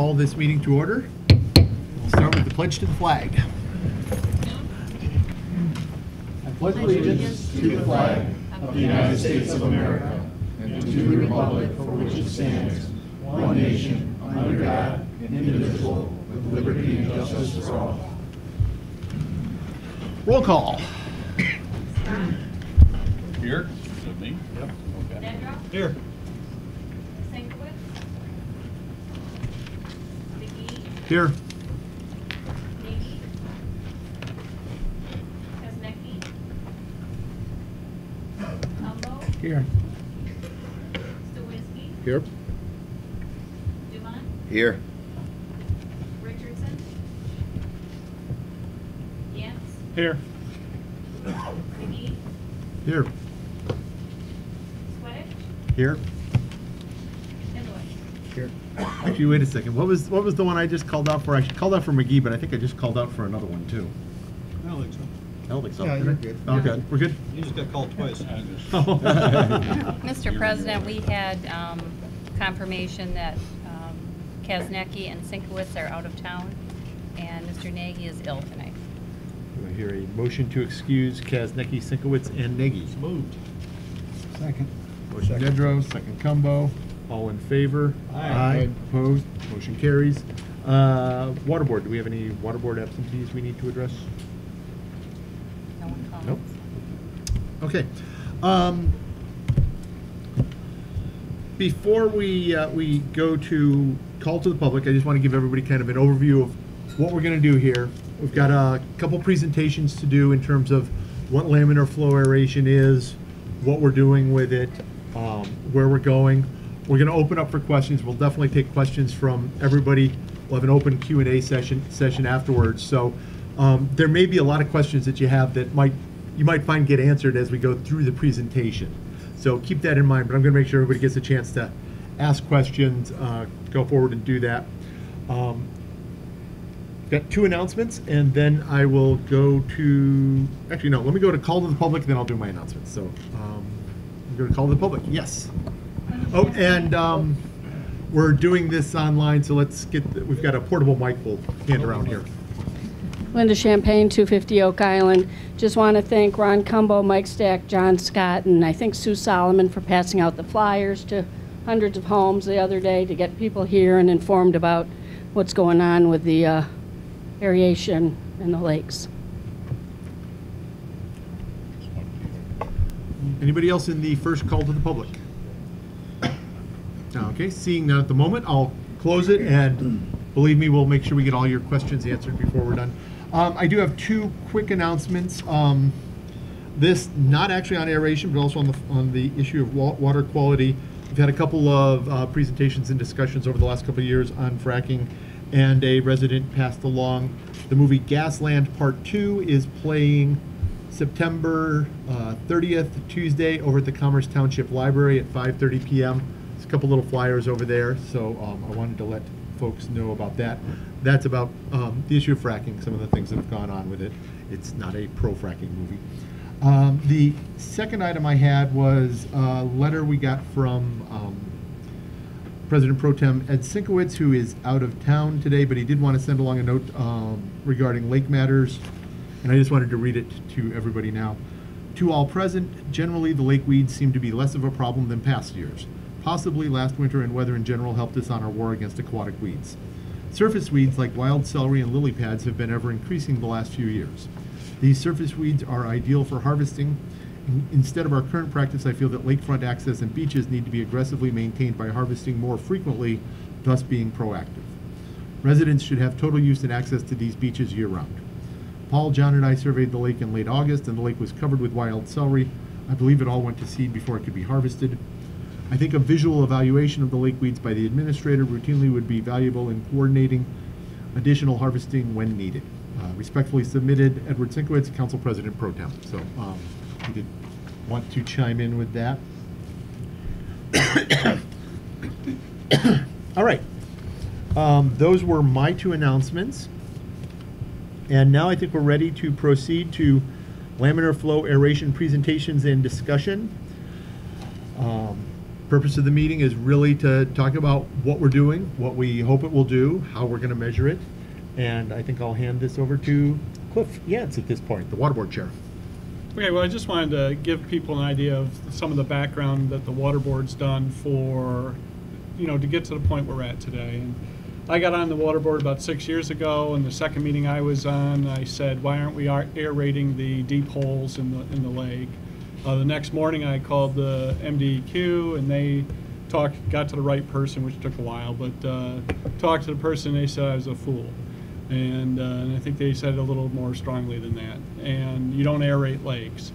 Call this meeting to order. We'll start with the pledge to the flag. I pledge allegiance to the flag of the United States of America and to the republic for which it stands, one nation, under God, indivisible, with liberty and justice for all. Roll call. Here? Is it me? Yep. Okay. Here. Sinkowitz? McGee? Here. Nady? Kazmecki? Cumbo? Here. Stawinski? Here. Dumont? Here. Richardson? Yance? Here. McGee? Here. Sweattick? Here. And Lloyd? Here. Actually, wait a second. What was, what was the one I just called out for? I called out for McGee, but I think I just called out for another one too. I don't think so. I don't think so. Yeah, did I? you're good. Oh, good. We're good? You just got called twice. I just- Mr. President, we had um, confirmation that um, Kaznecki and Sinkowitz are out of town, and Mr. Nagy is ill tonight. Do I hear a motion to excuse Kaznecki, Sinkowitz, and Nagy? Moved. Second. Motion Nedrow, second Cumbo. All in favor? Aye. Opposed? Motion carries. Uh, Water Board, do we have any Water Board absentees we need to address? No one comments. Nope. Okay. Um, Before we, uh, we go to call to the public, I just want to give everybody kind of an overview of what we're going to do here. We've got a couple presentations to do in terms of what laminar flow aeration is, what we're doing with it, um, where we're going. We're going to open up for questions. We'll definitely take questions from everybody. We'll have an open Q and A session, session afterwards. So um, there may be a lot of questions that you have that might, you might find get answered as we go through the presentation. So keep that in mind, but I'm going to make sure everybody gets a chance to ask questions, uh, go forward and do that. Um, Got two announcements, and then I will go to, actually, no, let me go to call to the public, then I'll do my announcements. So, um, I'm going to call to the public, yes. Oh, and um, we're doing this online, so let's get, we've got a portable mic we'll hand around here. Linda Champagne, 250 Oak Island. Just want to thank Ron Cumbo, Mike Stack, John Scott, and I think Sue Solomon for passing out the flyers to hundreds of homes the other day to get people here and informed about what's going on with the uh, aeration in the lakes. Anybody else in the first call to the public? Okay, seeing none at the moment, I'll close it, and believe me, we'll make sure we get all your questions answered before we're done. Um, I do have two quick announcements. Um, this, not actually on aeration, but also on the, on the issue of wa- water quality. We've had a couple of uh, presentations and discussions over the last couple of years on fracking, and a resident passed along. The movie Gasland Part Two is playing September uh, 30th, Tuesday, over at the Commerce Township Library at 5:30 PM. There's a couple little flyers over there, so um, I wanted to let folks know about that. That's about um, the issue of fracking, some of the things that have gone on with it. It's not a pro-fracking movie. Um, The second item I had was a letter we got from um, President Pro Tem Ed Sinkowitz, who is out of town today, but he did want to send along a note um, regarding lake matters, and I just wanted to read it to everybody now. To all present, generally the lake weeds seem to be less of a problem than past years. Possibly last winter and weather in general helped us on our war against aquatic weeds. Surface weeds like wild celery and lily pads have been ever increasing the last few years. These surface weeds are ideal for harvesting. Instead of our current practice, I feel that lakefront access and beaches need to be aggressively maintained by harvesting more frequently, thus being proactive. Residents should have total use and access to these beaches year-round. Paul, John, and I surveyed the lake in late August, and the lake was covered with wild celery. I believe it all went to seed before it could be harvested. I think a visual evaluation of the lake weeds by the administrator routinely would be valuable in coordinating additional harvesting when needed. Uh, Respectfully submitted, Edward Sinkowitz, Council President Pro Tem. So um, did want to chime in with that. All right. Um, Those were my two announcements. And now I think we're ready to proceed to laminar flow aeration presentations and discussion. Um, Purpose of the meeting is really to talk about what we're doing, what we hope it will do, how we're going to measure it. And I think I'll hand this over to Cliff Yance at this point, the water board chair. Okay, well, I just wanted to give people an idea of some of the background that the water board's done for, you know, to get to the point we're at today. And I got on the water board about six years ago, and the second meeting I was on, I said, why aren't we aerating the deep holes in the, in the lake? Uh, the next morning, I called the MDEQ, and they talked, got to the right person, which took a while, but uh, talked to the person, they said I was a fool. And, uh, and I think they said it a little more strongly than that. And you don't aerate lakes.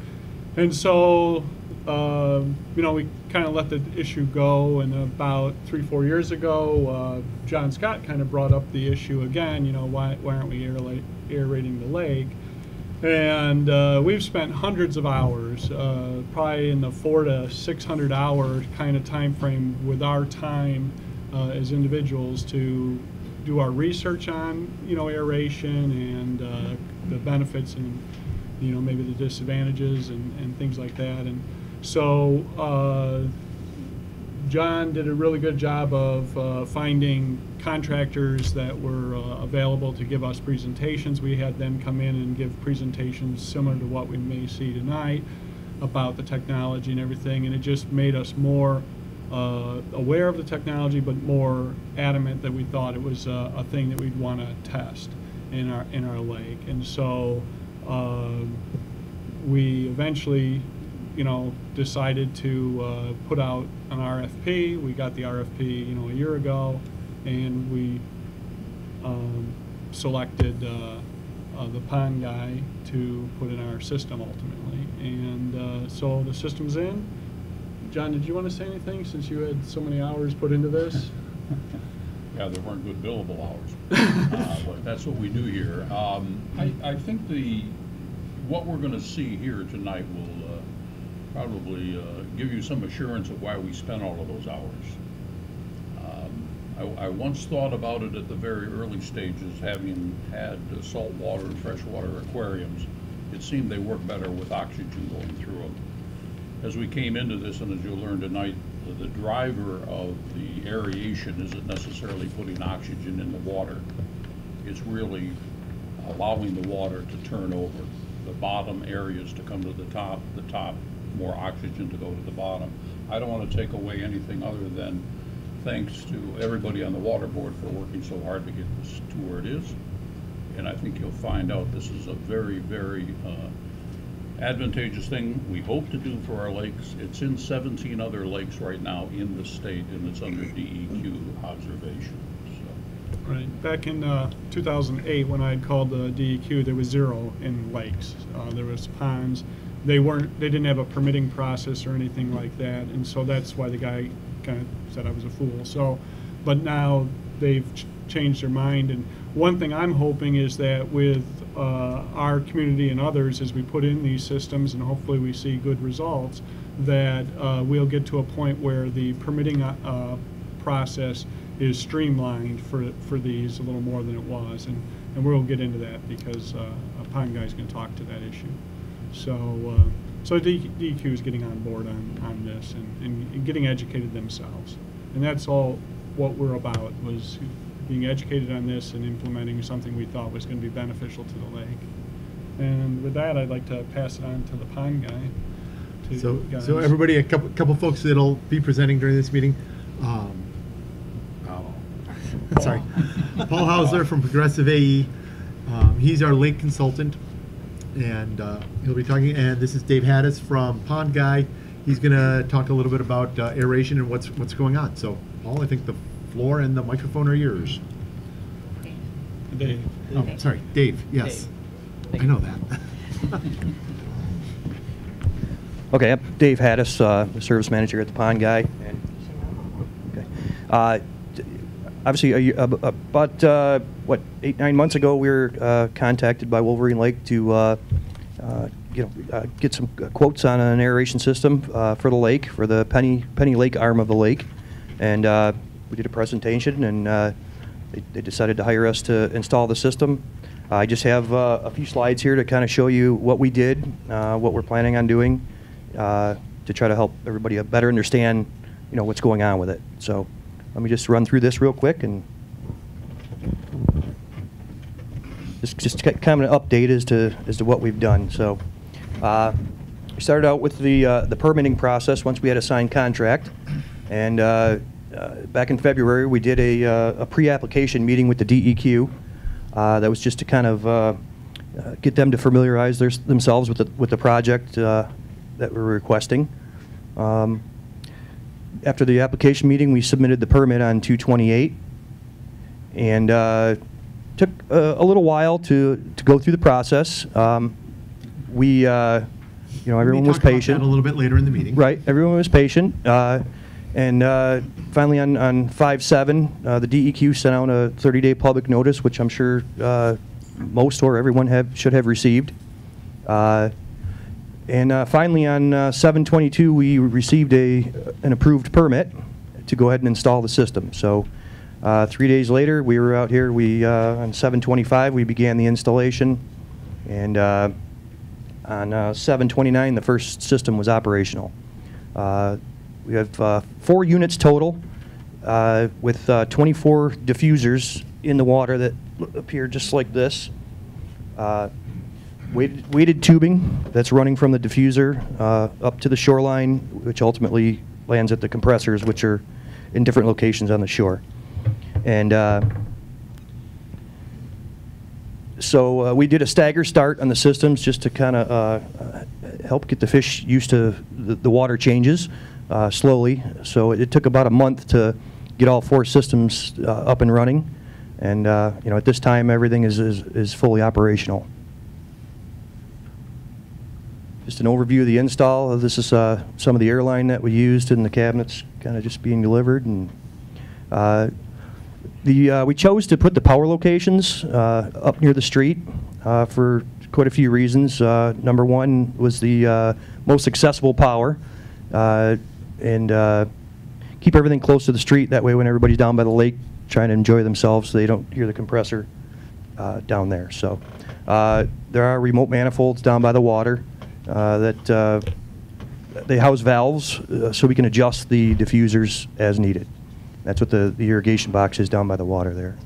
And so, um, you know, we kind of let the issue go. And about three, four years ago, uh, John Scott kind of brought up the issue again. You know, why, why aren't we aerating the lake? And uh, we've spent hundreds of hours, uh, probably in the four to 600 hour kind of time frame with our time uh, as individuals to do our research on, you know, aeration and uh, the benefits and, you know, maybe the disadvantages and, and things like that. And so uh, John did a really good job of uh, finding contractors that were uh, available to give us presentations. We had them come in and give presentations similar to what we may see tonight about the technology and everything, and it just made us more uh, aware of the technology, but more adamant that we thought it was uh, a thing that we'd want to test in our in our lake. And so um, we eventually, you know, decided to uh, put out an RFP. We got the RFP, you know, a year ago, and we um, selected uh, uh, the pond guy to put in our system ultimately. And uh, so the system's in. John, did you want to say anything since you had so many hours put into this? Yeah, there weren't good billable hours. Uh, But that's what we do here. Um, I, I think the, what we're gonna see here tonight will probably uh, give you some assurance of why we spent all of those hours. Um, I, I once thought about it at the very early stages, having had uh, saltwater and freshwater aquariums. It seemed they work better with oxygen going through them. As we came into this, and as you'll learn tonight, the- the driver of the aeration isn't necessarily putting oxygen in the water. It's really allowing the water to turn over, the bottom areas to come to the top, the top, more oxygen to go to the bottom. I don't want to take away anything other than thanks to everybody on the water board for working so hard to get this to where it is. And I think you'll find out this is a very, very uh, advantageous thing we hope to do for our lakes. It's in 17 other lakes right now in the state, and it's under DEQ observation, so. Right. Back in uh, 2008, when I called the DEQ, there was zero in lakes. Uh, there was ponds. They weren't. They didn't have a permitting process or anything like that, and so that's why the guy kind of said I was a fool. So, but now they've ch- changed their mind. And one thing I'm hoping is that with uh, our community and others, as we put in these systems, and hopefully we see good results, that uh, we'll get to a point where the permitting uh, process is streamlined for, for these a little more than it was. And, and we'll get into that because uh, a pond guy's going to talk to that issue. So, uh, so DEQ is getting on board on, on this and, and getting educated themselves. And that's all what we're about, was being educated on this and implementing something we thought was going to be beneficial to the lake. And with that, I'd like to pass it on to the pond guy. to So, so everybody, a couple, couple folks that'll be presenting during this meeting. Um, oh, sorry, Paul Hausler from Progressive AE. Um, he's our lake consultant, and uh, he'll be talking. And this is Dave Hattis from Pond Guy. He's going to talk a little bit about uh, aeration and what's what's going on. So, Paul, I think the floor and the microphone are yours. Dave. Oh, sorry, Dave. Yes, I know that. Okay, I'm Dave Hattis, uh, the service manager at the Pond Guy. And okay. Obviously, about, uh, what, eight, nine months ago, we were uh, contacted by Wolverine Lake to, uh, uh, you know, uh, get some quotes on an aeration system for the lake, for the Penny, Penny Lake arm of the lake. And we did a presentation, and they they decided to hire us to install the system. I just have a few slides here to kind of show you what we did, what we're planning on doing, to try to help everybody better understand you know, what's going on with it. So let me just run through this real quick and just, just kind of an update as to, as to what we've done. So, uh, we started out with the, uh, the permitting process once we had a signed contract. And, uh, uh, back in February, we did a, uh, a pre-application meeting with the DEQ. Uh, that was just to kind of, get them to familiarize their, themselves with the, with the project, that we're requesting. Um, after the application meeting, we submitted the permit on 228. And uh, took a, a little while to, to go through the process. Um, we, uh, you know, everyone was talk about that patient. A little bit later in the meeting. Right, everyone was patient. Uh, and uh, finally, on, on 5 7, uh, the DEQ sent out a 30 day public notice, which I'm sure uh, most or everyone have, should have received. And uh, finally, on uh, 722, we received a, an approved permit to go ahead and install the system. So uh, three days later, we were out here, we, uh, on 725, we began the installation. And uh, on uh, 729, the first system was operational. We have four units total with uh, 24 diffusers in the water that appear just like this. Weighted weighted tubing that's running from the diffuser uh, up to the shoreline, which ultimately lands at the compressors, which are in different locations on the shore. And uh, so uh, we did a stagger start on the systems just to kind of uh, help get the fish used to the, the water changes uh, slowly. So it took about a month to get all four systems uh, up and running. And uh, you know, at this time, everything is, is, is fully operational. Just an overview of the install. This is uh, some of the airline that we used in the cabinets, kind of just being delivered. And uh, the uh, we chose to put the power locations uh, up near the street uh, for quite a few reasons. Number one was the most accessible power, and keep everything close to the street. That way, when everybody's down by the lake trying to enjoy themselves, they don't hear the compressor down there. So uh, there are remote manifolds down by the water that uh, they house valves uh, so we can adjust the diffusers as needed. That's what the, the irrigation box is down by the water there.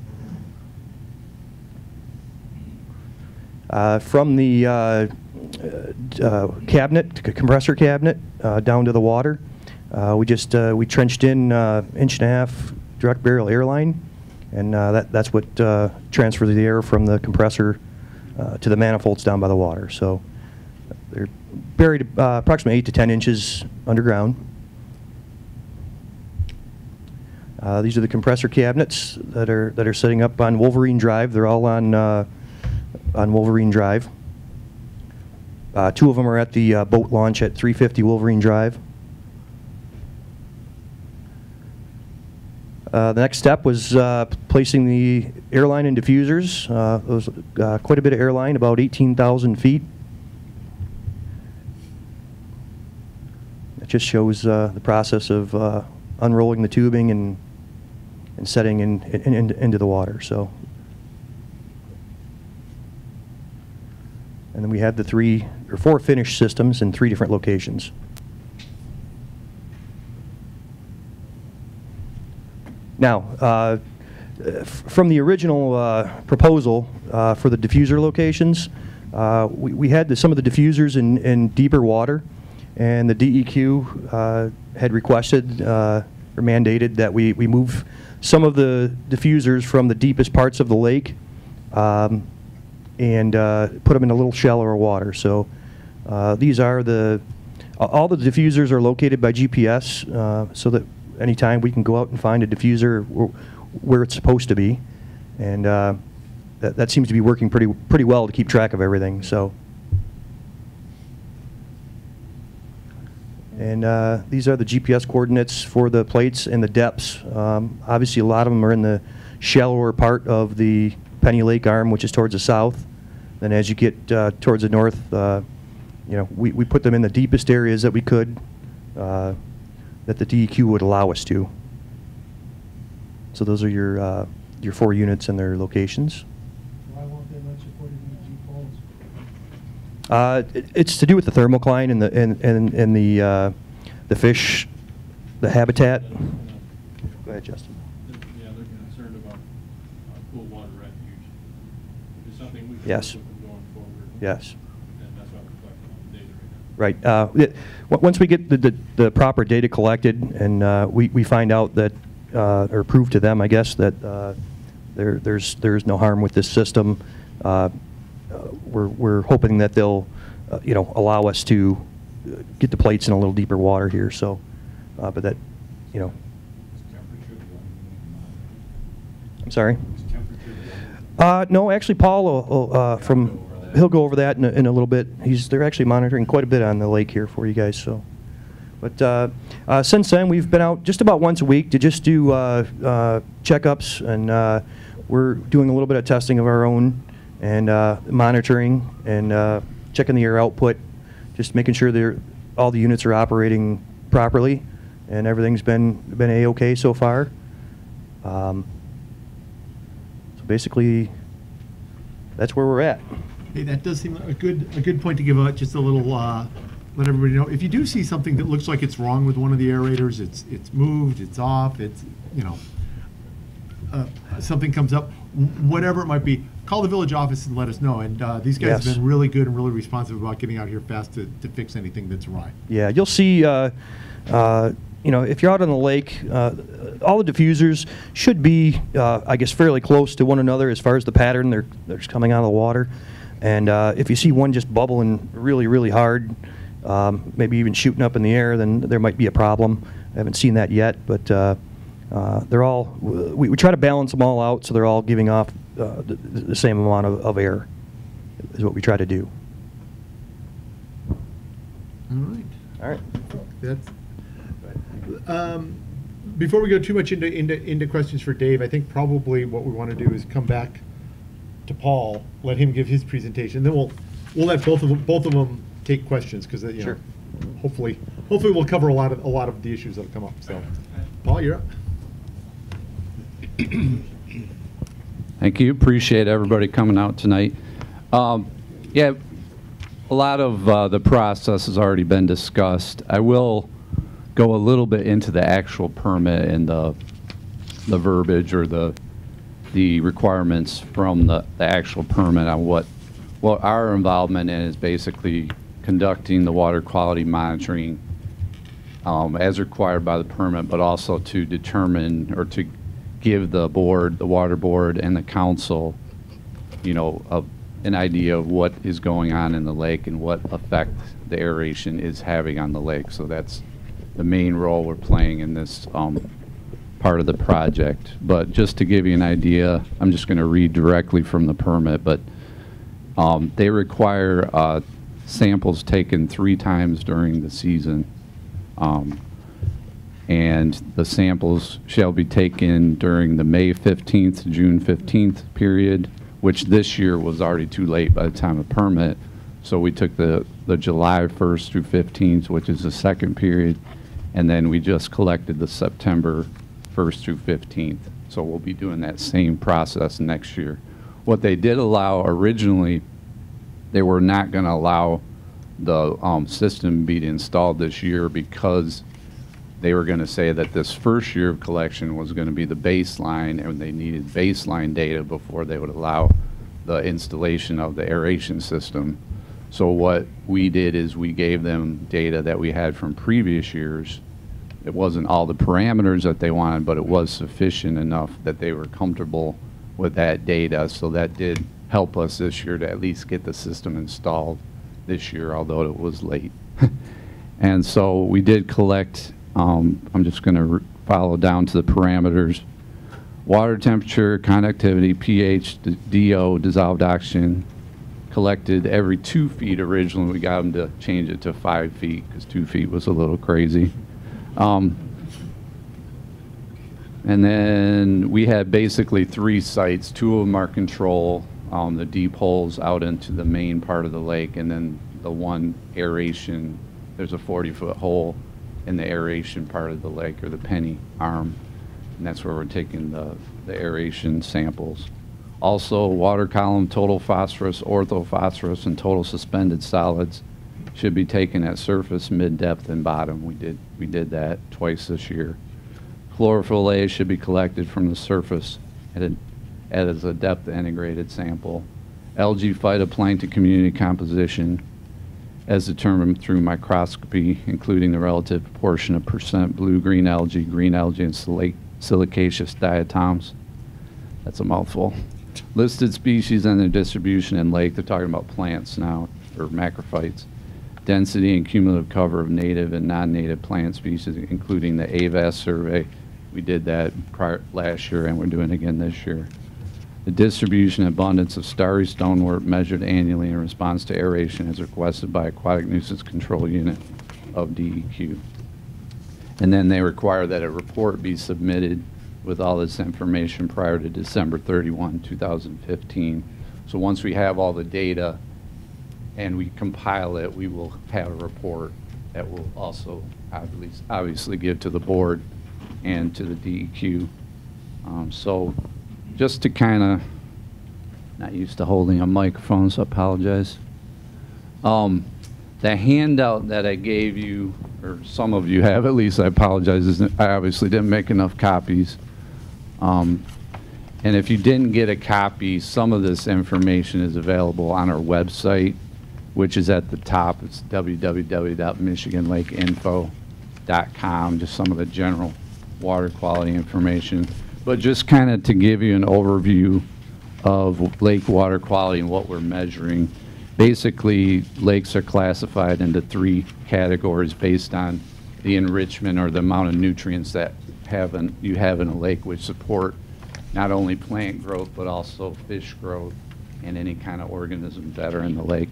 Uh, from the uh, uh, cabinet, compressor cabinet, uh, down to the water, uh, we just uh, we trenched in uh, inch and a half direct barrel airline, and uh, that that's what uh, transfers the air from the compressor uh, to the manifolds down by the water. So they're buried uh, approximately eight to ten inches underground. Uh, these are the compressor cabinets that are that are setting up on Wolverine Drive. They're all on uh, on Wolverine Drive. Uh, two of them are at the uh, boat launch at 350 Wolverine Drive. Uh, the next step was uh, placing the airline and diffusers. Uh, it was quite a bit of airline, about 18,000 feet. It just shows uh, the process of uh, unrolling the tubing and and setting in, in, in- into the water. So, and then we had the three or four finished systems in three different locations. Now, uh, from the original uh, proposal uh, for the diffuser locations, uh, we, we had the, some of the diffusers in, in deeper water, and the DEQ uh, had requested uh, or mandated that we, we move some of the diffusers from the deepest parts of the lake um, and uh, put them in a little shallower water. So uh, these are the, all the diffusers are located by GPS uh, so that anytime we can go out and find a diffuser where it's supposed to be. And uh, that, that seems to be working pretty, pretty well to keep track of everything. So. And uh, these are the GPS coordinates for the plates and the depths. Um, Obviously, a lot of them are in the shallower part of the Penny Lake arm, which is towards the south. Then as you get uh, towards the north, uh, you know, we we put them in the deepest areas that we could, uh, that the DEQ would allow us to. So those are your, uh, your four units and their locations. Why won't they let you put it in G poles? Uh, it- It's to do with the thermocline and the, and, and and the, uh, the fish, the habitat. Go ahead, Justin. Yeah, they're concerned about pool water refuge. It's something we can Yes. going forward. Yes. And that's why we're collecting all the data right. Right. uh, it- on- Once we get the- the the proper data collected and uh, we we find out that, uh, or prove to them, I guess, that uh, there there's there's no harm with this system, uh, uh, we're we're hoping that they'll, uh, you know, allow us to uh, get the plates in a little deeper water here, so, uh, but that, you know, I'm sorry? Uh, no, actually, Paul, will- uh, from, he'll go over that in a, in a little bit. He's, they're actually monitoring quite a bit on the lake here for you guys, so. But, uh, uh, since then, we've been out just about once a week to just do, uh, uh, checkups, and, uh, we're doing a little bit of testing of our own, and, uh, monitoring, and, uh, checking the air output, just making sure they're, all the units are operating properly, and everything's been, been A-okay so far. Um, so basically, that's where we're at. Hey, that does seem a good, a good point to give out, just a little, uh, let everybody know. If you do see something that looks like it's wrong with one of the aerators, it's, it's moved, it's off, it's, you know, uh, something comes up, whatever it might be, call the village office and let us know. And uh, these guys have been really good and really responsive about getting out here fast to, to fix anything that's awry. Yeah, you'll see, uh, uh, you know, if you're out on the lake, uh, all the diffusers should be, uh, I guess, fairly close to one another as far as the pattern they're, they're just coming out of the water. And uh, if you see one just bubbling really, really hard, um, maybe even shooting up in the air, then there might be a problem. I haven't seen that yet, but uh, uh, they're all, we, we try to balance them all out so they're all giving off uh, the, the same amount of, of air, is what we try to do. All right. All right. That's, um, before we go too much into, into, into questions for Dave, I think probably what we want to do is come back to Paul, let him give his presentation, then we'll, we'll let both of them, both of them take questions, because, you know, Sure. hopefully, hopefully we'll cover a lot of, a lot of the issues that'll come up, so. Paul, you're up. Thank you. Appreciate everybody coming out tonight. Um, Yeah, a lot of uh, the process has already been discussed. I will go a little bit into the actual permit and the, the verbiage or the, the requirements from the, the actual permit on what, what our involvement in is basically conducting the water quality monitoring um, as required by the permit, but also to determine or to give the board, the water board, and the council, you know, a, an idea of what is going on in the lake and what effect the aeration is having on the lake. So that's the main role we're playing in this um, part of the project. But just to give you an idea, I'm just going to read directly from the permit, but um, they require uh, samples taken three times during the season. Um, and the samples shall be taken during the May 15th to June 15th period, which this year was already too late by the time of permit. So we took the, the July 1st through 15th, which is the second period, and then we just collected the September 1st through 15th. So we'll be doing that same process next year. What they did allow originally, they were not going to allow the um, system be installed this year because they were going to say that this first year of collection was going to be the baseline and they needed baseline data before they would allow the installation of the aeration system. So what we did is we gave them data that we had from previous years. It wasn't all the parameters that they wanted, but it was sufficient enough that they were comfortable with that data. So that did help us this year to at least get the system installed this year, although it was late. and so we did collect, um, I'm just going to follow down to the parameters. Water temperature, conductivity, pH, DO, dissolved oxygen, collected every two feet originally. We got them to change it to five feet because two feet was a little crazy. Um, and then we had basically three sites. Two of them are control, um, the deep holes out into the main part of the lake, and then the one aeration. There's a 40-foot hole in the aeration part of the lake, or the penny arm, and that's where we're taking the, the aeration samples. Also, water column, total phosphorus, orthophosphorus, and total suspended solids. should be taken at surface, mid-depth, and bottom. We did, we did that twice this year. Chlorophyll A should be collected from the surface at a, as a depth integrated sample. Algae phytoplankton community composition as determined through microscopy, including the relative proportion of percent blue-green algae, green algae, and silic- silicaceous diatoms. That's a mouthful. Listed species and their distribution in lake, they're talking about plants now, or macrophytes. Density and cumulative cover of native and non-native plant species, including the AVAS survey. We did that prior, last year, and we're doing it again this year. The distribution abundance of starry stonewort measured annually in response to aeration as requested by Aquatic Nuisance Control Unit of DEQ. And then they require that a report be submitted with all this information prior to December 31, 2015. So once we have all the data and we compile it, we will have a report that will also obviously give to the board and to the DEQ. Um, So just to kind of, not used to holding a microphone, so I apologize. Um, the handout that I gave you, or some of you have at least, I apologize, I obviously didn't make enough copies. Um, And if you didn't get a copy, some of this information is available on our website, which is at the top. It's www.michiganlakeinfo.com, just some of the general water quality information. But just kind of to give you an overview of lake water quality and what we're measuring. Basically, lakes are classified into three categories based on the enrichment or the amount of nutrients that have you have in a lake, which support not only plant growth, but also fish growth and any kind of organisms that are in the lake.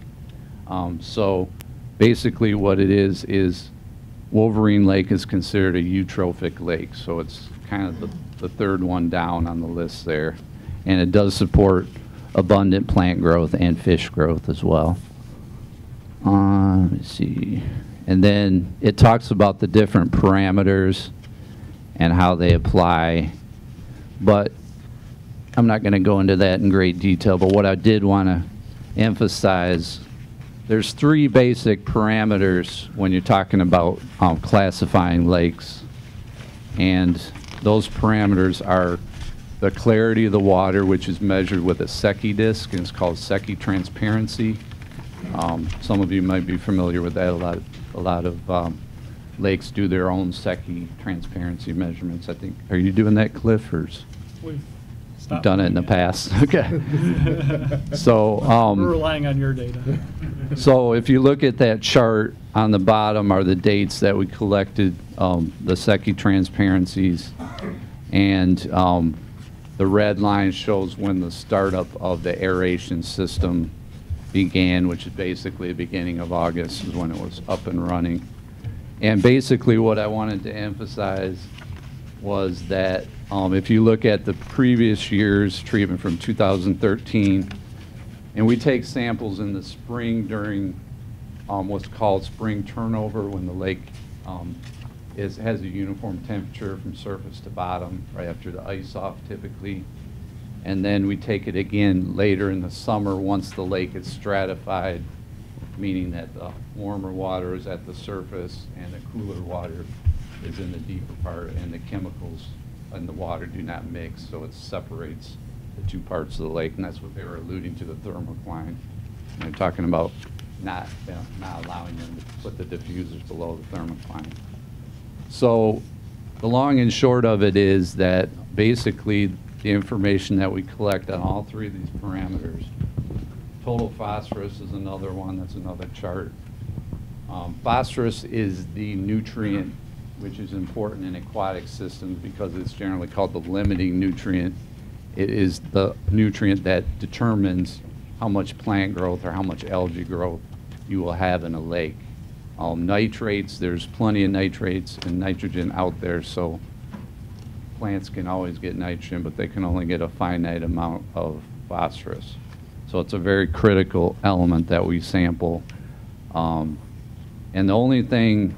Um, so basically what it is, is Wolverine Lake is considered a eutrophic lake, so it's kind of the, the third one down on the list there. And it does support abundant plant growth and fish growth as well. Uh, let me see. And then it talks about the different parameters and how they apply. But I'm not going to go into that in great detail, but what I did want to emphasize, there's three basic parameters when you're talking about um, classifying lakes. And those parameters are the clarity of the water, which is measured with a Secchi disc, and it's called Secchi transparency. Um, Some of you might be familiar with that. A lot, a lot of um, lakes do their own Secchi transparency measurements. I think, are you doing that, Cliff, or? We've done it in the past, okay. So, um. We're relying on your data. So if you look at that chart, on the bottom are the dates that we collected, um, the Secchi transparencies. And, um, the red line shows when the startup of the aeration system began, which is basically the beginning of August is when it was up and running. And basically what I wanted to emphasize was that, um, if you look at the previous year's treatment from 2013, and we take samples in the spring during um, what's called spring turnover, when the lake um, is, has a uniform temperature from surface to bottom, right after the ice off typically. And then we take it again later in the summer, once the lake is stratified, meaning that the warmer water is at the surface and the cooler water is in the deeper part, and the chemicals in the water do not mix, so it separates the two parts of the lake, and that's what they were alluding to the thermocline. And They're talking about not, you know, not allowing them to put the diffusers below the thermocline. So the long and short of it is that basically the information that we collect on all three of these parameters, total phosphorus is another one, that's another chart. Um, Phosphorus is the nutrient which is important in aquatic systems because it's generally called the limiting nutrient. It is the nutrient that determines how much plant growth or how much algae growth you will have in a lake. Um, nitrates, there's plenty of nitrates and nitrogen out there, so plants can always get nitrogen, but they can only get a finite amount of phosphorus. So it's a very critical element that we sample. Um, and the only thing,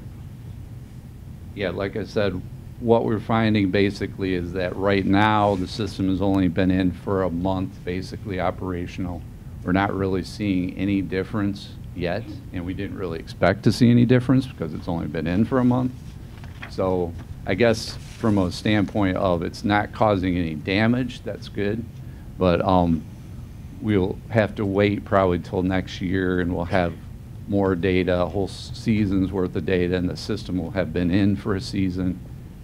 yeah, like I said, what we're finding basically is that right now, the system has only been in for a month, basically operational. We're not really seeing any difference yet, and we didn't really expect to see any difference because it's only been in for a month. So I guess from a standpoint of it's not causing any damage, that's good. But um, we'll have to wait probably till next year and we'll have more data, a whole season's worth of data, and the system will have been in for a season.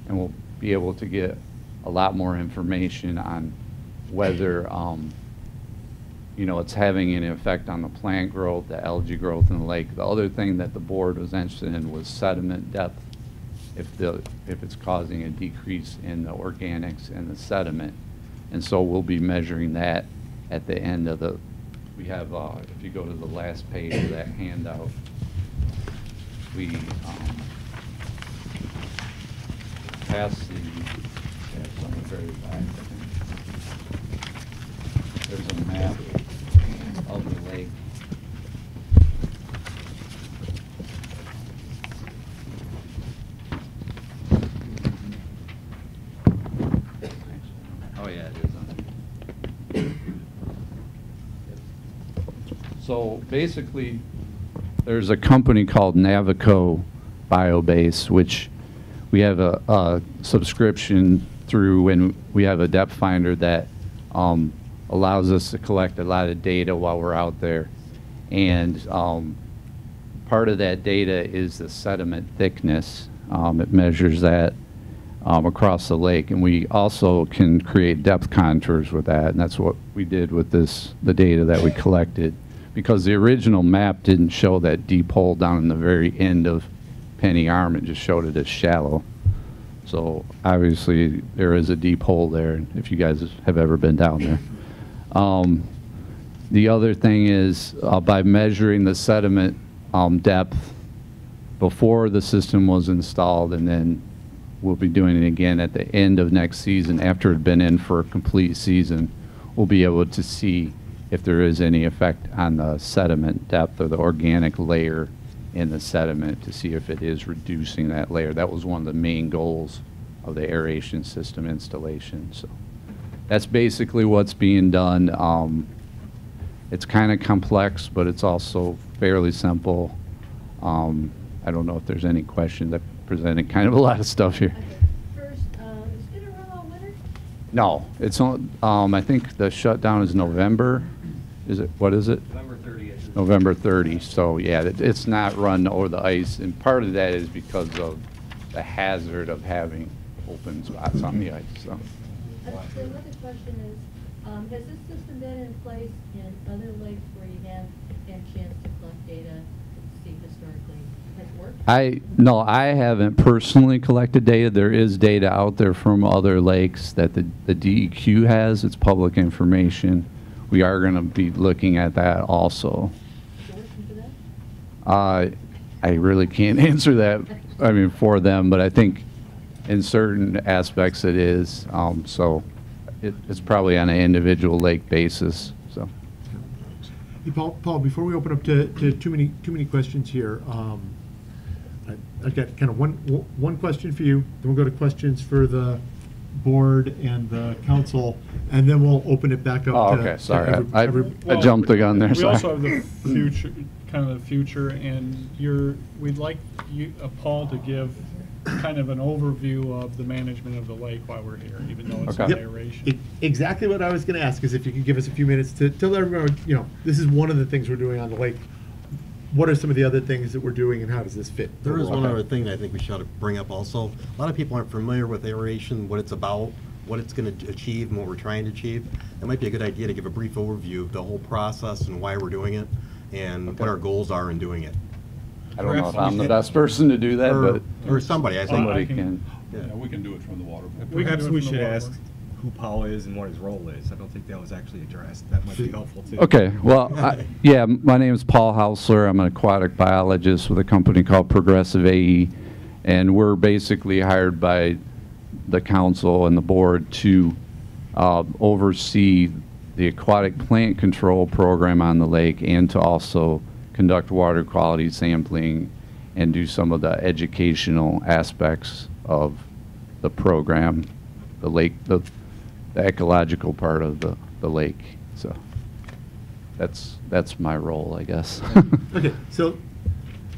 And we'll be able to get a lot more information on whether, um, you know, it's having an effect on the plant growth, the algae growth in the lake. The other thing that the board was interested in was sediment depth if the, if it's causing a decrease in the organics and the sediment. And so we'll be measuring that at the end of the, we have, uh, if you go to the last page of that handout, we, um, pass the, yeah, on the very back. There's a map Oh, yeah, it is on there. So basically, there's a company called Navico Biobase, which we have a, a subscription through, and we have a depth finder that um, allows us to collect a lot of data while we're out there. And um, part of that data is the sediment thickness. Um, it measures that um, across the lake, and we also can create depth contours with that, and that's what we did with this, the data that we collected. Because the original map didn't show that deep hole down in the very end of Penny Arm, it just showed it as shallow. So obviously, there is a deep hole there, if you guys have ever been down there. Um, The other thing is, uh, by measuring the sediment um, depth before the system was installed, and then we'll be doing it again at the end of next season, after it had been in for a complete season, we'll be able to see if there is any effect on the sediment depth or the organic layer in the sediment to see if it is reducing that layer. That was one of the main goals of the aeration system installation, so. That's basically what's being done. Um, it's kind of complex, but it's also fairly simple. Um, I don't know if there's any questions. I presented kind of a lot of stuff here. First, uh, is it gonna run all winter? No, it's on, um, I think the shutdown is November. Is it, what is it? November 30th. November 30, so yeah, it- it's not run over the ice, and part of that is because of the hazard of having open spots on the ice, so. The other question is, um, has this system been in place in other lakes where you have had a chance to collect data to see historically? Has it worked? I, no, I haven't personally collected data. There is data out there from other lakes that the, the DEQ has. It's public information. We are going to be looking at that also. Is it working for that? Uh, I really can't answer that, I mean, for them, but I think in certain aspects it is. Um, so it, it's probably on an individual lake basis, so. Hey, Paul, Paul, before we open up to, to too many, too many questions here, um, I- I've got kind of one, one question for you, then we'll go to questions for the board and the council, and then we'll open it back up Oh, to. okay, to sorry. every- I- every- I jumped the gun there, We sorry. also have the future, kind of the future, and you're, we'd like you, uh, Paul to give kind of an overview of the management of the lake while we're here, even though it's Okay. an Yep. aeration. E- Exactly what I was gonna ask, is if you could give us a few minutes to tell everyone, you know, this is one of the things we're doing on the lake. What are some of the other things that we're doing and how does this fit? There is one other thing that I think we should bring up also. A lot of people aren't familiar with aeration, what it's about, what it's going to achieve, and what we're trying to achieve. It might be a good idea to give a brief overview of the whole process and why we're doing it, and what our goals are in doing it. I don't know if I'm the best person to do that, Or- but Or somebody, I think. somebody I can- can. Yeah, we can do it from the water. board. We can Perhaps we should ask who Paul is and what his role is. I don't think that was actually addressed. That might be helpful too. Okay, well, I- yeah, my name is Paul Hausler. I'm an aquatic biologist with a company called Progressive AE, and we're basically hired by the council and the board to uh, oversee the aquatic plant control program on the lake and to also conduct water quality sampling and do some of the educational aspects of the program, the lake, the the ecological part of the, the lake, so. that's, that's my role, I guess. Okay, so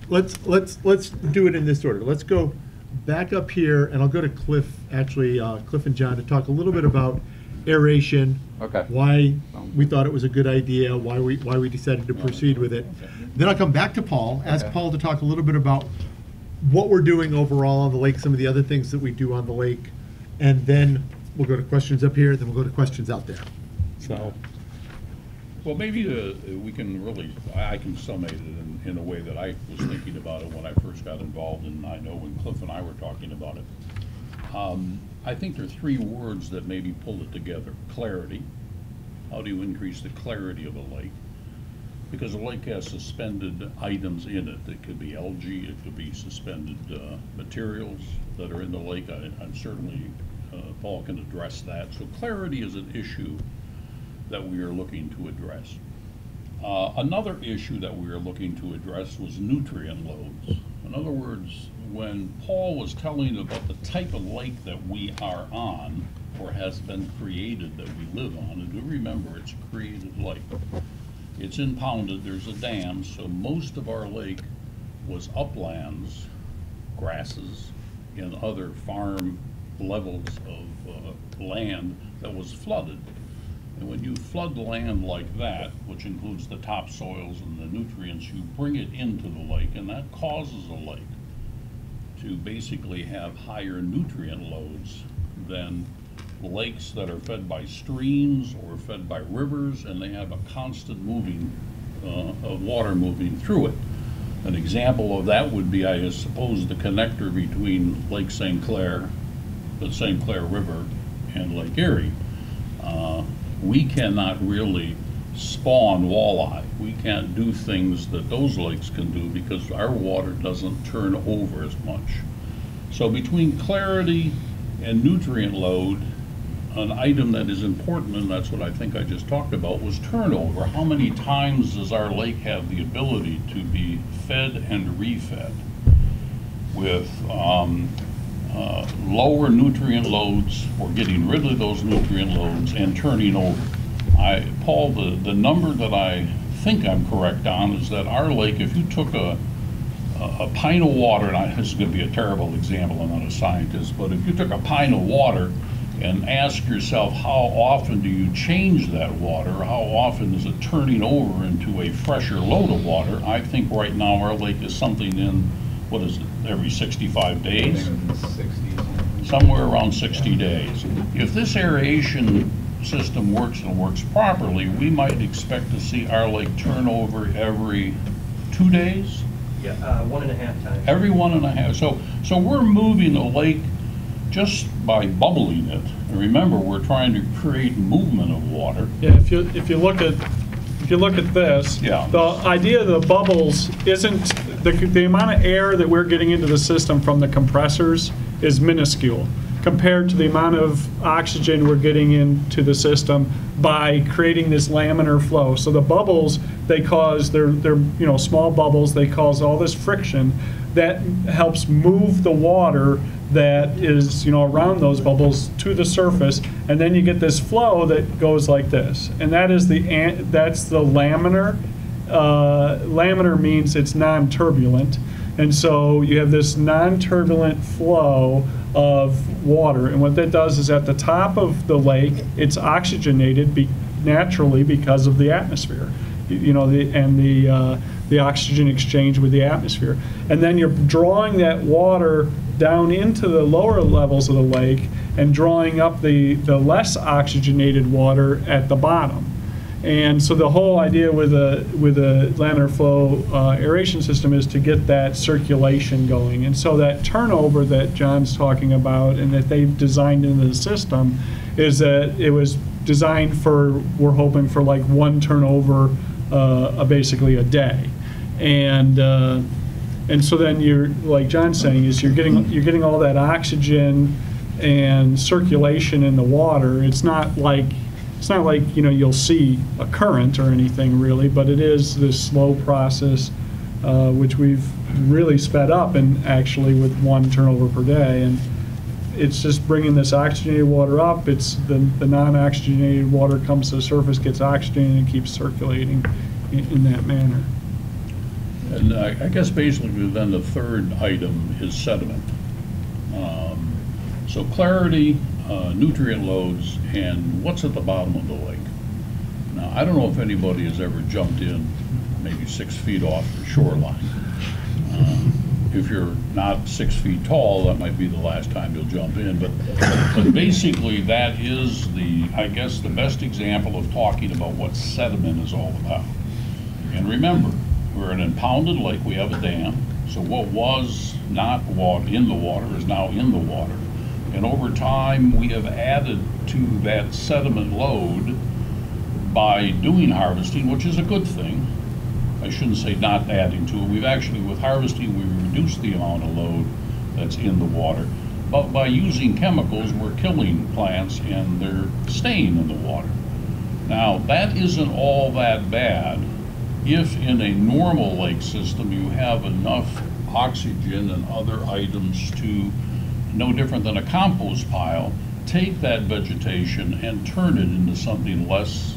let's, let's, let's do it in this order. Let's go back up here, and I'll go to Cliff, actually, uh, Cliff and John, to talk a little bit about aeration. Okay. Why we thought it was a good idea, why we, why we decided to proceed with it. Then I'll come back to Paul, ask Okay. Paul to talk a little bit about what we're doing overall on the lake, some of the other things that we do on the lake, and then we'll go to questions up here, then we'll go to questions out there. So, Well, maybe uh, we can really, I I can summate it in, in a way that I was thinking about it when I first got involved, and I know when Cliff and I were talking about it. Um, I think there are three words that maybe pull it together. Clarity. How do you increase the clarity of a lake? Because a lake has suspended items in it. It could be algae, it could be suspended uh, materials that are in the lake. I- I'm certainly, uh, Paul can address that. So clarity is an issue that we are looking to address. Uh, Another issue that we are looking to address was nutrient loads. In other words, when Paul was telling about the type of lake that we are on, or has been created that we live on, and do remember, it's a created lake. It's impounded, there's a dam, so most of our lake was uplands, grasses, and other farm levels of uh, land that was flooded. And when you flood land like that, which includes the topsoils and the nutrients, you bring it into the lake, and that causes a lake to basically have higher nutrient loads than lakes that are fed by streams or fed by rivers, and they have a constant moving uh, of water moving through it. An example of that would be, I suppose, the connector between Lake St. Clair, the St. Clair River, and Lake Erie. Uh, We cannot really spawn walleye. We can't do things that those lakes can do because our water doesn't turn over as much. So between clarity and nutrient load, an item that is important, and that's what I think I just talked about, was turnover. How many times does our lake have the ability to be fed and refed with um, uh, lower nutrient loads or getting rid of those nutrient loads and turning over? I, Paul, the, the number that I think I'm correct on is that our lake, if you took a, a a pint of water, and I, this is gonna be a terrible example, I'm not a scientist, but if you took a pint of water and ask yourself, how often do you change that water? How often is it turning over into a fresher load of water? I think right now our lake is something in, what is it, every sixty-five days? Somewhere around sixty days. If this aeration system works and works properly, we might expect to see our lake turn over every two days? Yeah, uh, one and a half times. Every one and a half. So, so we're moving the lake just by bubbling it. And remember, we're trying to create movement of water. Yeah, if you, if you look at, if you look at this. Yeah. The idea of the bubbles isn't, the, the amount of air that we're getting into the system from the compressors is minuscule compared to the amount of oxygen we're getting into the system by creating this laminar flow. So the bubbles, they cause, they're, they're, you know, small bubbles, they cause all this friction that helps move the water that is, you know, around those bubbles to the surface, and then you get this flow that goes like this. And that is the, that's the laminar. Uh, Laminar means it's non-turbulent. And so you have this non-turbulent flow of water. And what that does is at the top of the lake, it's oxygenated be, naturally because of the atmosphere. You- know, the, and the, uh, the oxygen exchange with the atmosphere. And then you're drawing that water down into the lower levels of the lake and drawing up the, the less oxygenated water at the bottom. And so the whole idea with a, with a laminar flow uh, aeration system is to get that circulation going. And so that turnover that John's talking about and that they've designed into the system is that it was designed for, we're hoping for like one turnover, uh, basically a day. And, uh, and so then you're, like John's saying, is you're getting, you're getting all that oxygen and circulation in the water. It's not like, it's not like, you know, you'll see a current or anything really, but it is this slow process, uh, which we've really sped up and actually with one turnover per day. And, it's just bringing this oxygenated water up. It's the, the non-oxygenated water comes to the surface, gets oxygenated, and keeps circulating in, in that manner. And I, I guess basically then the third item is sediment. Um, So clarity, uh, nutrient loads, and what's at the bottom of the lake. Now, I don't know if anybody has ever jumped in maybe six feet off the shoreline. Um, If you're not six feet tall, that might be the last time you'll jump in, but, but basically that is the, I guess, the best example of talking about what sediment is all about. And remember, we're an impounded lake, we have a dam, so what was not wa, in the water is now in the water. And over time, we have added to that sediment load by doing harvesting, which is a good thing. I shouldn't say not adding to it, we've actually, with harvesting, we reduced the amount of load that's in the water. But by using chemicals, we're killing plants and they're staying in the water. Now, that isn't all that bad if in a normal lake system you have enough oxygen and other items to, no different than a compost pile, take that vegetation and turn it into something less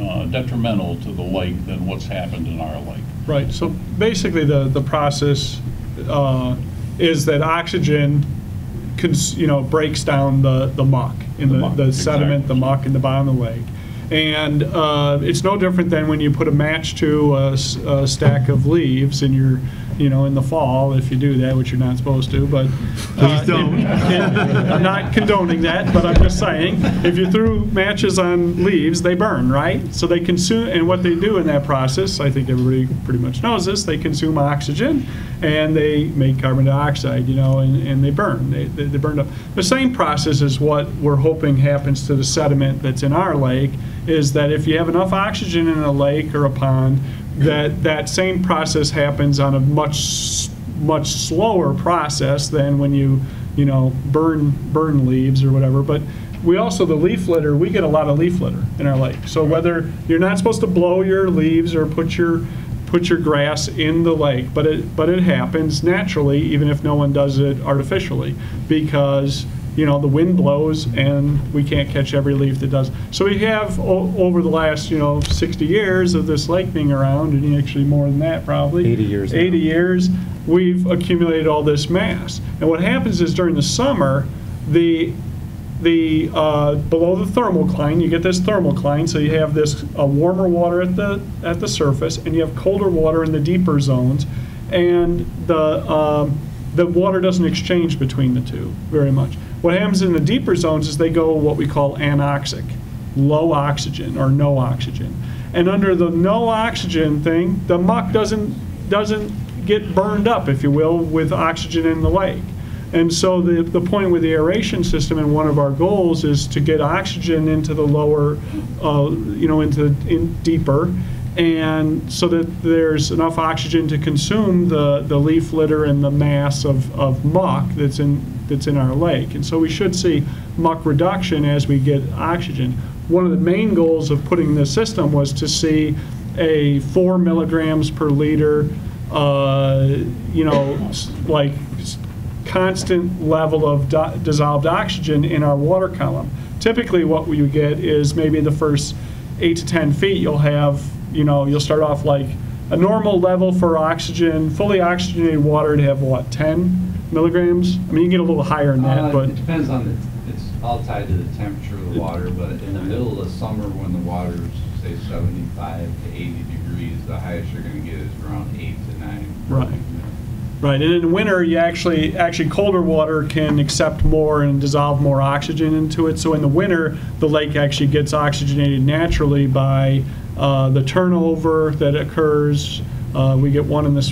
uh, detrimental to the lake than what's happened in our lake. Right, so basically the, the process uh, is that oxygen, cons- you know, breaks down the, the muck in The the, muck, the sediment, the muck in the bottom of the lake. And uh, it's no different than when you put a match to a stack of leaves and you're, you know, in the fall, if you do that, which you're not supposed to, but. uh, Please don't. I'm not condoning that, but I'm just saying, if you threw matches on leaves, they burn, right? So they consume, and what they do in that process, I think everybody pretty much knows this, they consume oxygen and they make carbon dioxide, you know, and, and they burn. They, they they burn up. The same process is what we're hoping happens to the sediment that's in our lake, is that if you have enough oxygen in a lake or a pond, that that same process happens on a much much slower process than when you you know burn burn leaves or whatever. But we also the leaf litter we get a lot of leaf litter in our lake. So whether you're not supposed to blow your leaves or put your put your grass in the lake but it but it happens naturally even if no one does it artificially because you know the wind blows and we can't catch every leaf that does so we have o- over the last you know 60 years of this lake being around and actually more than that probably 80 years now. 80 years we've accumulated all this mass and what happens is during the summer the the uh, below the thermocline, you get this thermocline, so you have this uh, warmer water at the at the surface, and you have colder water in the deeper zones, and the um, the water doesn't exchange between the two very much. What happens in the deeper zones is they go what we call anoxic, low oxygen or no oxygen, and under the no oxygen thing, the muck doesn't doesn't get burned up, if you will, with oxygen in the lake. And so the, the point with the aeration system and one of our goals is to get oxygen into the lower, uh, you know, into in deeper, and so that there's enough oxygen to consume the, the leaf litter and the mass of, of muck that's in that's in our lake. And so we should see muck reduction as we get oxygen. One of the main goals of putting this system was to see a four milligrams per liter, uh, you know, like constant level of di- dissolved oxygen in our water column. Typically, what we get is maybe the first eight to 10 feet, you'll have, you know, you'll start off like a normal level for oxygen, fully oxygenated water to have what, 10 milligrams? I mean, you can get a little higher than Uh, that, but. It depends on the, it's all tied to the temperature of the water, but in the middle of summer when the water's, say, seventy-five to eighty degrees, the highest you're gonna get is around eight to nine. Right. Right, and in the winter, you actually, actually colder water can accept more and dissolve more oxygen into it. So in the winter, the lake actually gets oxygenated naturally by uh, the turnover that occurs. Uh, We get one in the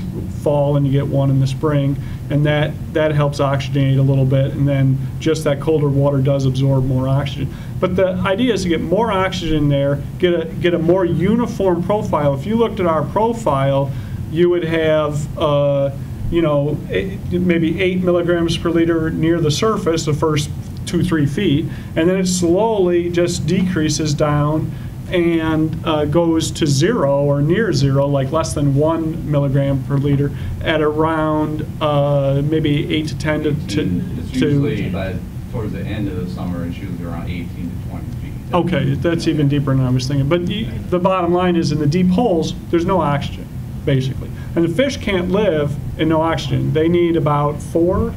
fall and you get one in the spring, and that, that helps oxygenate a little bit. And then just that colder water does absorb more oxygen. But the idea is to get more oxygen there, get a, get a more uniform profile. If you looked at our profile, you would have, uh, you know, eight- maybe eight milligrams per liter near the surface, the first two, three feet, and then it slowly just decreases down and uh, goes to zero or near zero, like less than one milligram per liter, at around uh, maybe eight to 10 to. to It's to- usually, by, towards the end of the summer, it's usually around 18 to 20 feet. Okay, that's even deeper than I was thinking. But the, the bottom line is in the deep holes, there's no oxygen, basically. And the fish can't live in no oxygen. They need about four,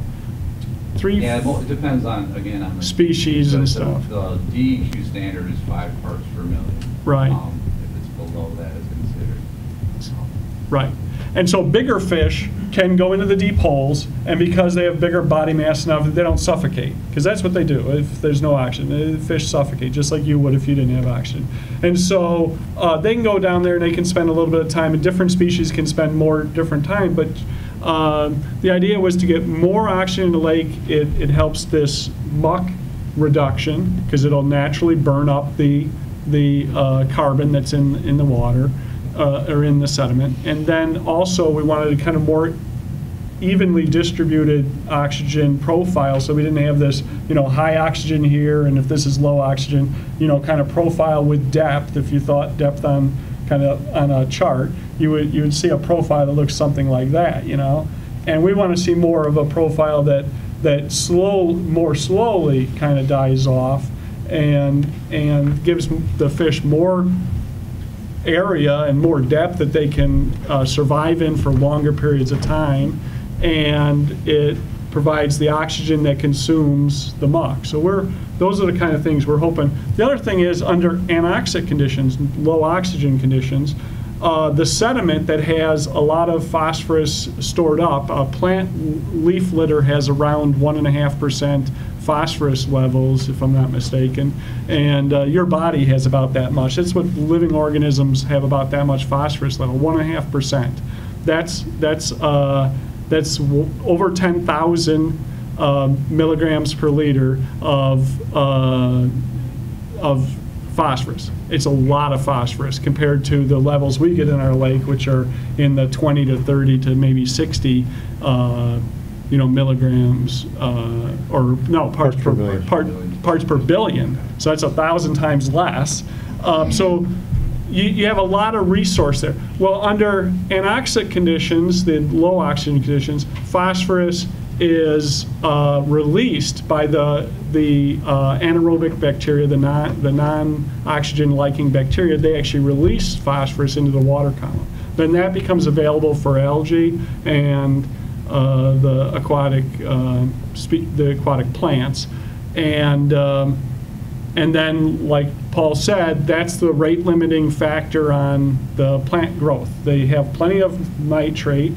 three. Yeah, well, it depends on, again, on the. Species and the- stuff. The DEQ standard is five parts per million. Right. Um, If it's below that, it's considered. Right. And so bigger fish can go into the deep holes, and because they have bigger body mass now, they don't suffocate. Because that's what they do if there's no oxygen. The fish suffocate, just like you would if you didn't have oxygen. And so uh, they can go down there and they can spend a little bit of time, and different species can spend more different time. But um, the idea was to get more oxygen in the lake. It, it helps this muck reduction because it'll naturally burn up the, the uh, carbon that's in, in the water uh, or in the sediment. And then also, we wanted a kind of more evenly distributed oxygen profile, so we didn't have this, you know, high oxygen here, and if this is low oxygen, you know, kind of profile with depth. If you thought depth on kind of on a chart, you would you would see a profile that looks something like that, you know. And we want to see more of a profile that that slow, more slowly kind of dies off, and and gives the fish more area and more depth that they can uh, survive in for longer periods of time, and it provides the oxygen that consumes the muck. So we're, those are the kind of things we're hoping. The other thing is, under anoxic conditions, low oxygen conditions, uh, the sediment that has a lot of phosphorus stored up, a plant leaf litter has around one and a half percent phosphorus levels, if I'm not mistaken, and uh, your body has about that much. That's what living organisms have about that much phosphorus level, one and a half percent. That's that's uh, that's w- over 10,000 uh, milligrams per liter of uh, of phosphorus. It's a lot of phosphorus compared to the levels we get in our lake, which are in the 20 to 30 to maybe 60, uh, you know, milligrams, uh, or no, parts per, part, parts per billion. So that's a thousand times less. Um, so you, you have a lot of resource there. Well, under anoxic conditions, the low oxygen conditions, phosphorus is uh, released by the the uh, anaerobic bacteria, the non the non-oxygen liking bacteria. They actually release phosphorus into the water column. Then that becomes available for algae and uh, the aquatic uh, the aquatic plants, and um, and then, like Paul said, that's the rate limiting factor on the plant growth. They have plenty of nitrate,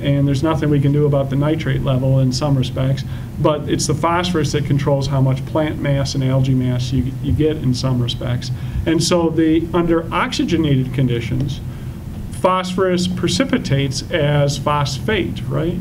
and there's nothing we can do about the nitrate level in some respects, but it's the phosphorus that controls how much plant mass and algae mass you, you get in some respects. And so the, under oxygenated conditions, phosphorus precipitates as phosphate, right?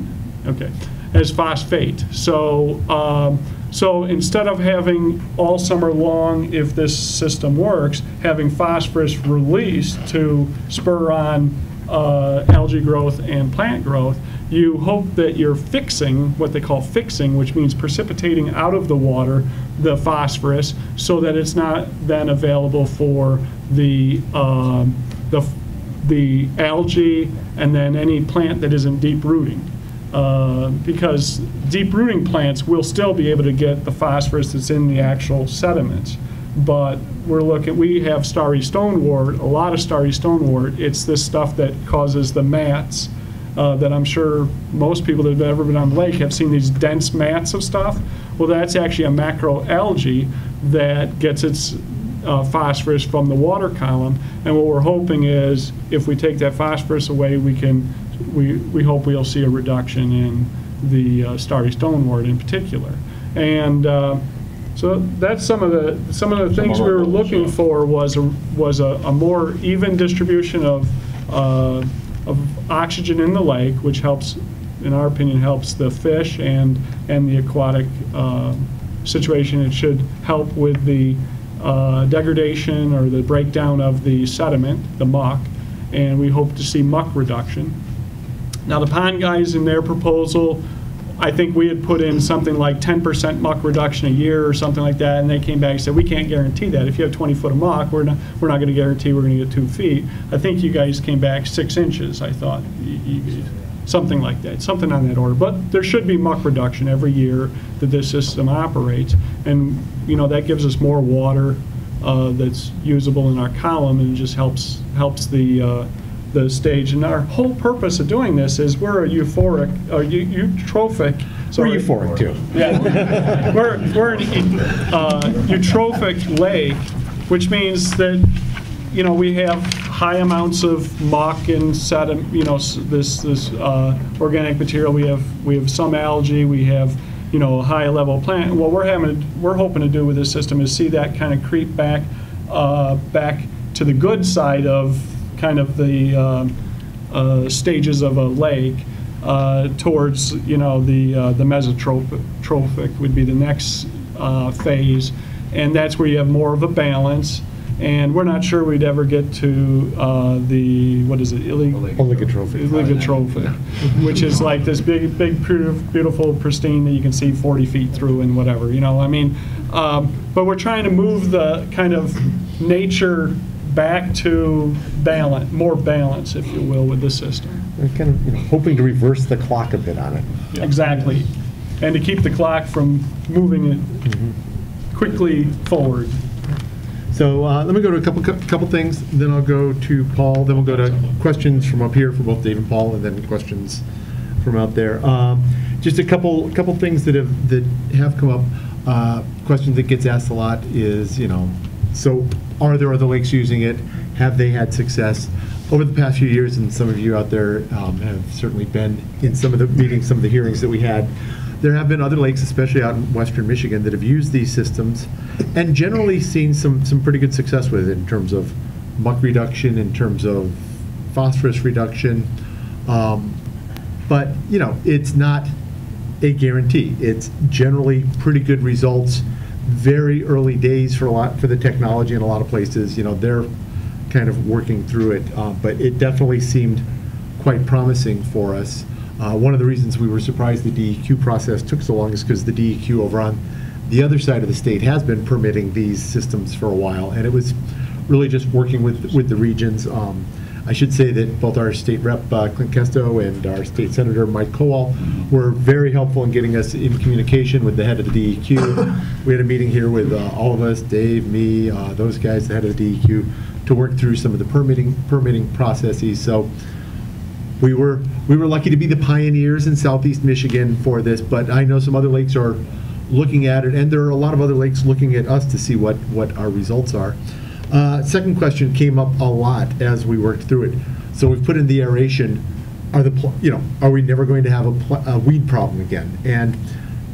Okay, as phosphate. So, um, so instead of having all summer long, if this system works, having phosphorus released to spur on uh, algae growth and plant growth, you hope that you're fixing what they call fixing, which means precipitating out of the water the phosphorus so that it's not then available for the um, the the algae and then any plant that isn't deep rooting. Uh, because deep rooting plants will still be able to get the phosphorus that's in the actual sediments. But we're looking, we have starry stonewort, a lot of starry stonewort. It's this stuff that causes the mats uh, that I'm sure most people that have ever been on the lake have seen these dense mats of stuff. Well, that's actually a macroalgae that gets its uh, phosphorus from the water column. And what we're hoping is if we take that phosphorus away, we can, we, we hope we'll see a reduction in the uh, starry stonewort in particular. And uh, so that's some of the, some of the things we were looking for was, a was a, a more even distribution of, uh, of oxygen in the lake, which helps, in our opinion, helps the fish and, and the aquatic uh, situation. It should help with the uh, degradation or the breakdown of the sediment, the muck, and we hope to see muck reduction. Now, the pond guys in their proposal I think we had put in something like 10% muck reduction a year or something like that, and they came back and said, we can't guarantee that. If you have 20 foot of muck, we're not, we're not going to guarantee we're going to get two feet. I think you guys came back six inches, I thought, something like that, something on that order. But there should be muck reduction every year that this system operates, and, you know, that gives us more water uh, that's usable in our column and just helps, helps the, uh, the stage. And our whole purpose of doing this is we're a euphoric, eu- eutrophic. We're euphoric too. Yeah. We're, we're an uh, eutrophic lake, which means that, you know, we have high amounts of muck and sediment, you know, this, this uh, organic material. We have, we have some algae, we have, you know, a high level plant. What we're having, we're hoping to do with this system is see that kind of creep back, uh, back to the good side of kind of the um, uh, stages of a lake uh, towards, you know, the, uh, the mesotrophic would be the next uh, phase. And that's where you have more of a balance. And we're not sure we'd ever get to uh, the, what is it, illegal? Oligotrophic. Oligotrophic, which is like this big, big, beautiful pristine that you can see 40 feet through and whatever, you know, I mean, um, but we're trying to move the kind of nature back to balance, more balance, if you will, with the system. We're kind of, you know, hoping to reverse the clock a bit on it. Exactly. And to keep the clock from moving it quickly forward. So uh, let me go to a couple, couple things, then I'll go to Paul, then we'll go to questions from up here for both Dave and Paul, and then questions from out there. Um, Just a couple, couple things that have, that have come up. Uh, Question that gets asked a lot is, you know, so are there other lakes using it? Have they had success? Over the past few years, and some of you out there um, have certainly been in some of the meetings, some of the hearings that we had, there have been other lakes, especially out in western Michigan, that have used these systems and generally seen some, some pretty good success with it in terms of muck reduction, in terms of phosphorus reduction. Um, But, you know, it's not a guarantee. It's generally pretty good results, very early days for a lot, for the technology in a lot of places. You know, they're kind of working through it, uh, but it definitely seemed quite promising for us. Uh, One of the reasons we were surprised the DEQ process took so long is because the DEQ over on the other side of the state has been permitting these systems for a while, and it was really just working with, with the regions. Um, I should say that both our state rep, uh, Klint Kesto, and our state senator, Mike Kowall, were very helpful in getting us in communication with the head of the DEQ. We had a meeting here with uh, all of us, Dave, me, uh, those guys, the head of the DEQ, to work through some of the permitting, permitting processes. So we were, we were lucky to be the pioneers in southeast Michigan for this, but I know some other lakes are looking at it, and there are a lot of other lakes looking at us to see what, what our results are. Uh, Second question came up a lot as we worked through it. So we've put in the aeration, are the, you know, are we never going to have a a weed problem again? And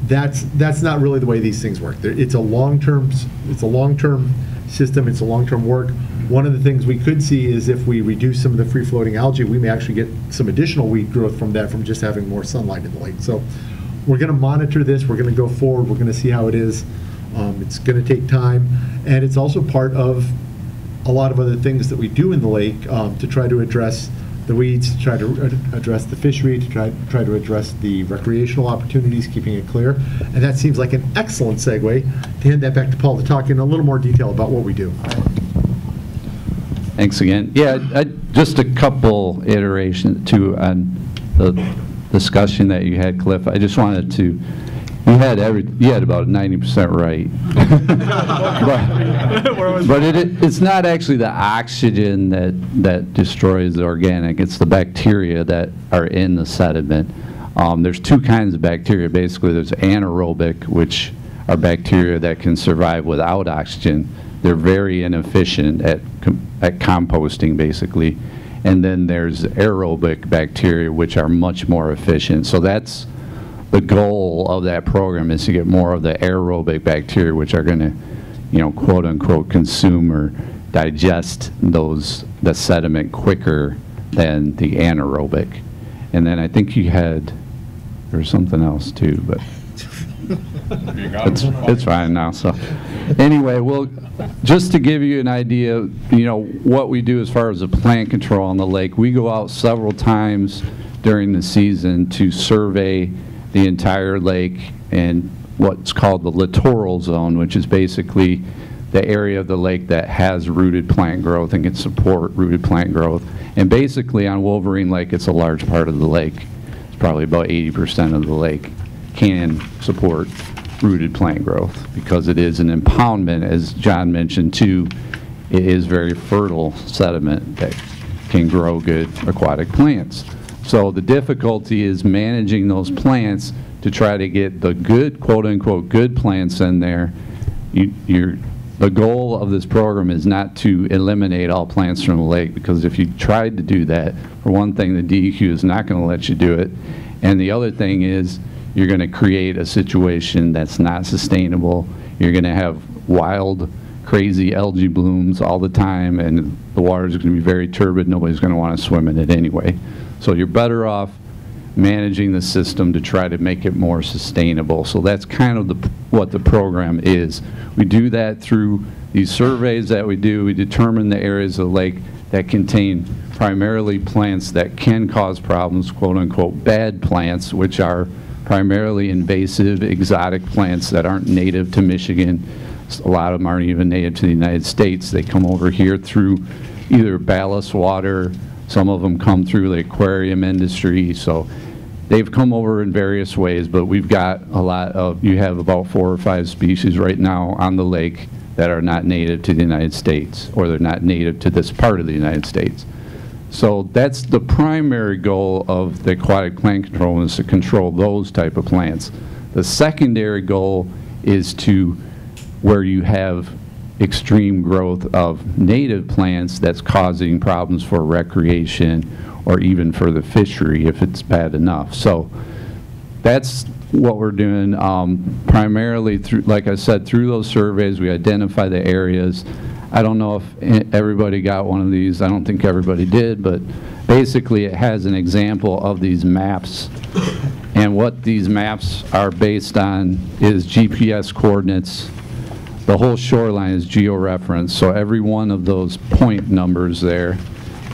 that's, that's not really the way these things work. It's a long-term, it's a long-term system, it's a long-term work. One of the things we could see is if we reduce some of the free-floating algae, we may actually get some additional weed growth from that, from just having more sunlight in the lake. So we're going to monitor this, we're going to go forward, we're going to see how it is. Um, It's going to take time, and it's also part of a lot of other things that we do in the lake um, to try to address the weeds, to try to address the fishery, to try, try to address the recreational opportunities, keeping it clear. And that seems like an excellent segue to hand that back to Paul to talk in a little more detail about what we do. Thanks again. Yeah, I- just a couple iterations to on the discussion that you had, Cliff. I just wanted to, you had every, you had about 90% right. But- But it, it's not actually the oxygen that, that destroys the organic, it's the bacteria that are in the sediment. Um, there's two kinds of bacteria, basically, there's anaerobic, which are bacteria that can survive without oxygen. They're very inefficient at, com- at composting, basically. And then there's aerobic bacteria, which are much more efficient. So that's the goal of that program is to get more of the aerobic bacteria, which are going to, you know, quote unquote, consume or digest those, the sediment quicker than the anaerobic. And then I think you had, there was something else too, but it's, it's fine now, so. Anyway, well, just to give you an idea, you know, what we do as far as the plant control on the lake, we go out several times during the season to survey the entire lake and what's called the littoral zone, which is basically the area of the lake that has rooted plant growth and can support rooted plant growth. And basically on Wolverine Lake, it's a large part of the lake. It's probably about 80% of the lake can support rooted plant growth because it is an impoundment, as John mentioned too. It is very fertile sediment that can grow good aquatic plants. So the difficulty is managing those plants to try to get the good, quote-unquote, good plants in there. You, you're, the goal of this program is not to eliminate all plants from the lake, because if you tried to do that, for one thing, the DEQ is not going to let you do it. And the other thing is, you're going to create a situation that's not sustainable. You're going to have wild, crazy algae blooms all the time, and the water's going to be very turbid. Nobody's going to want to swim in it anyway. So you're better off managing the system to try to make it more sustainable. So that's kind of the, what the program is. We do that through these surveys that we do. We determine the areas of the lake that contain primarily plants that can cause problems, quote-unquote, bad plants, which are primarily invasive, exotic plants that aren't native to Michigan. A lot of them aren't even native to the United States. They come over here through either ballast water, some of them come through the aquarium industry, so they've come over in various ways, but we've got a lot of, you have about four or five species right now on the lake that are not native to the United States, or they're not native to this part of the United States. So that's the primary goal of the aquatic plant control is to control those type of plants. The secondary goal is to where you have extreme growth of native plants that's causing problems for recreation or even for the fishery if it's bad enough. So that's what we're doing um, primarily through, like I said, through those surveys, we identify the areas. I don't know if everybody got one of these. I don't think everybody did, but basically it has an example of these maps. And what these maps are based on is GPS coordinates. The whole shoreline is georeferenced, so every one of those point numbers there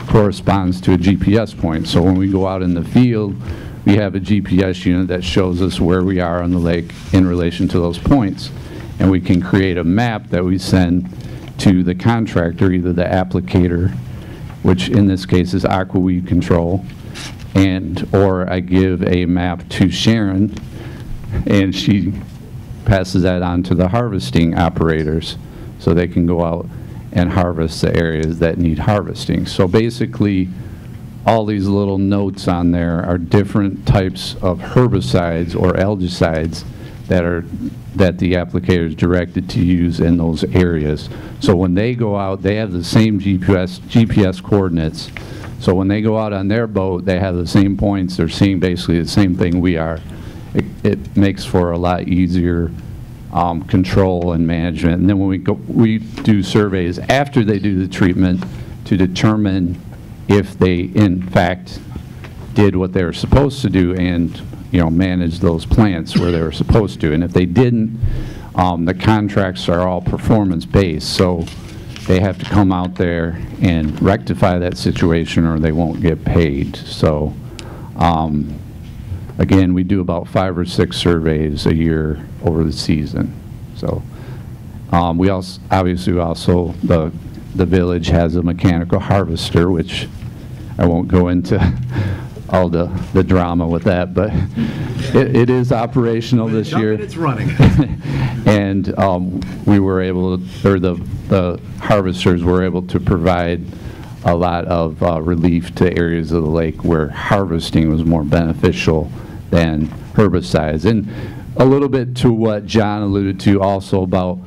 corresponds to a GPS point. So when we go out in the field, we have a GPS unit that shows us where we are on the lake in relation to those points. And we can create a map that we send to the contractor, either the applicator, which in this case is Aquaweed Control, and, or I give a map to Sharon, and she passes that on to the harvesting operators, so they can go out and harvest the areas that need harvesting. So basically, all these little notes on there are different types of herbicides or algicides that are, that the applicator is directed to use in those areas. So when they go out, they have the same GPS, GPS coordinates. So when they go out on their boat, they have the same points, they're seeing basically the same thing we are. It, it makes for a lot easier um, control and management. And then when we go, we do surveys after they do the treatment to determine if they in fact did what they were supposed to do and, you know, manage those plants where they were supposed to. And if they didn't, um, the contracts are all performance-based, so they have to come out there and rectify that situation or they won't get paid. So, um, again, we do about five or six surveys a year over the season. So, um, we also, obviously, also, the, the village has a mechanical harvester, which I won't go into all the, the drama with that, but it, it is operational this year. it's running. And um, we were able, to- or the, the harvesters were able to provide a lot of uh, relief to areas of the lake where harvesting was more beneficial than herbicides. And a little bit to what John alluded to also about,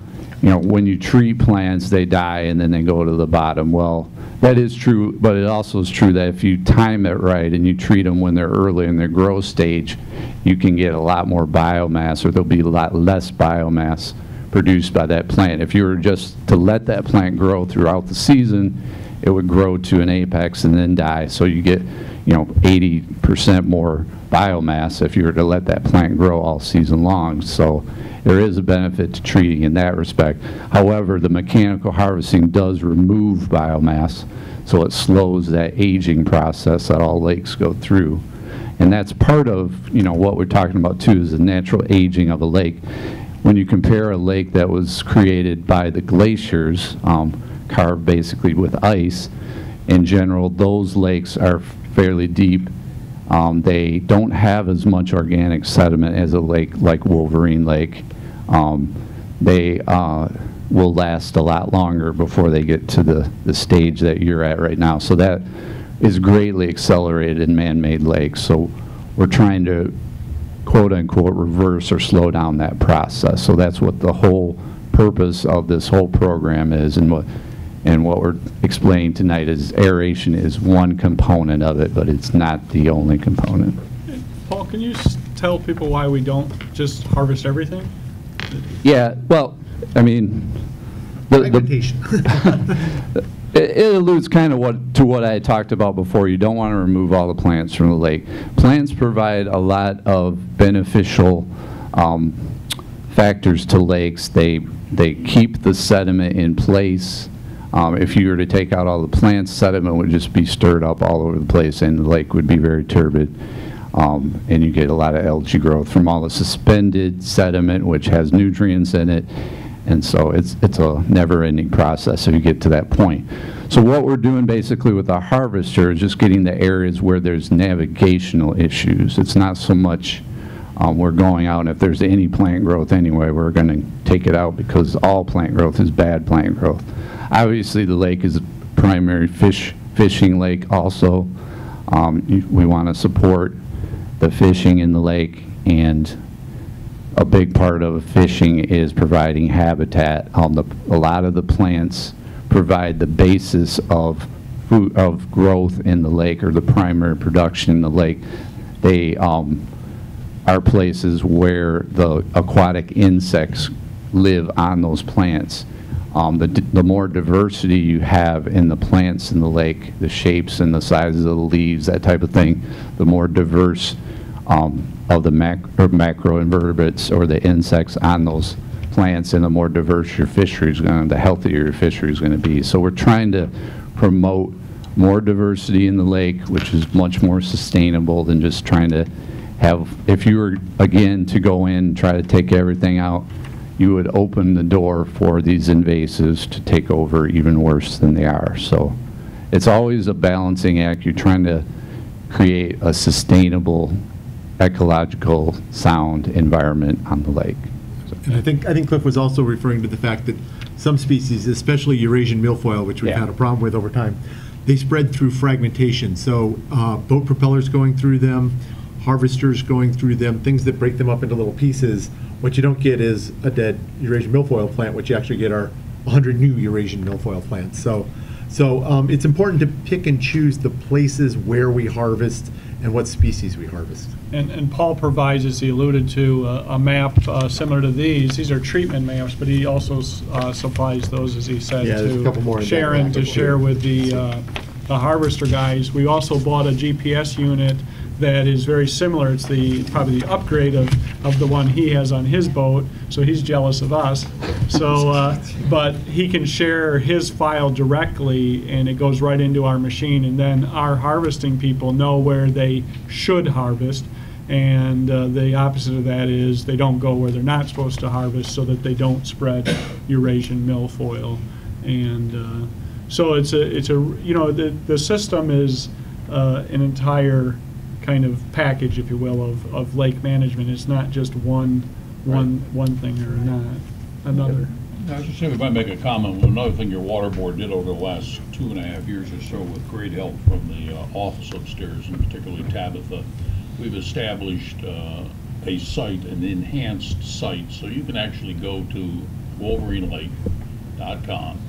you know, when you treat plants, they die and then they go to the bottom. Well, that is true, but it also is true that if you time it right and you treat them when they're early in their growth stage, you can get a lot more biomass, or there'll be a lot less biomass produced by that plant. If you were just to let that plant grow throughout the season, it would grow to an apex and then die. So you get, you know, 80% more biomass if you were to let that plant grow all season long. So there is a benefit to treating in that respect. However, the mechanical harvesting does remove biomass, so it slows that aging process that all lakes go through. And that's part of, you know, what we're talking about too, is the natural aging of a lake. When you compare a lake that was created by the glaciers, um, carved basically with ice, in general, those lakes are fairly deep. Um, They don't have as much organic sediment as a lake like Wolverine Lake. Um, They uh, will last a lot longer before they get to the, the stage that you're at right now. So that is greatly accelerated in man-made lakes. So we're trying to quote-unquote reverse or slow down that process. So that's what the whole purpose of this whole program is, and what, and what we're explaining tonight is aeration is one component of it, but it's not the only component. Paul, can you tell people why we don't just harvest everything? Yeah, well, I mean, the- the, It it alludes kind of what, to what I talked about before. You don't want to remove all the plants from the lake. Plants provide a lot of beneficial um, factors to lakes. They, they keep the sediment in place. Um, If you were to take out all the plants, sediment would just be stirred up all over the place, and the lake would be very turbid. Um, And you get a lot of algae growth from all the suspended sediment, which has nutrients in it. And so it's, it's a never-ending process if you get to that point. So what we're doing basically with our harvester is just getting the areas where there's navigational issues. It's not so much, um, we're going out, and if there's any plant growth anyway, we're going to take it out because all plant growth is bad plant growth. Obviously, the lake is a primary fish, fishing lake also. Um, We want to support the fishing in the lake, and a big part of fishing is providing habitat. Um, the, a lot of the plants provide the basis of food, of growth in the lake or the primary production in the lake. They, um, are places where the aquatic insects live on those plants. Um, the, the more diversity you have in the plants in the lake, the shapes and the sizes of the leaves, that type of thing, the more diverse um, of the mac, or macroinvertebrates or the insects on those plants, and the more diverse your fishery is going, to the healthier your fishery is going to be. So we're trying to promote more diversity in the lake, which is much more sustainable than just trying to have, if you were, again, to go in and try to take everything out, you would open the door for these invasives to take over even worse than they are. So it's always a balancing act. You're trying to create a sustainable, ecological, sound environment on the lake. And I think, I think Cliff was also referring to the fact that some species, especially Eurasian milfoil, which we've Yeah. had a problem with over time, they spread through fragmentation. So uh, boat propellers going through them, harvesters going through them, things that break them up into little pieces. What you don't get is a dead Eurasian milfoil plant. What you actually get are 100 new Eurasian milfoil plants. So, so um, it's important to pick and choose the places where we harvest and what species we harvest. And, and Paul provides, as he alluded to, a, a map uh, similar to these. These are treatment maps, but he also uh, supplies those, as he said, Yeah, there's a couple more to Sharon, to share with the, uh, the harvester guys. We also bought a GPS unit that is very similar. It's the, probably the upgrade of, of the one he has on his boat, so he's jealous of us. So, uh, but he can share his file directly, and it goes right into our machine, and then our harvesting people know where they should harvest. And uh, the opposite of that is they don't go where they're not supposed to harvest so that they don't spread Eurasian milfoil. And uh, so it's a, it's a, you know, the, the system is uh, an entire kind of package, if you will, of, of lake management. It's not just one, one, one thing or not, another. I was just saying, we might make a comment, another thing your water board did over the last two and a half years or so with great help from the uh, office upstairs, and particularly Tabitha, we've established uh, a site, an enhanced site, so you can actually go to wolverinelake.com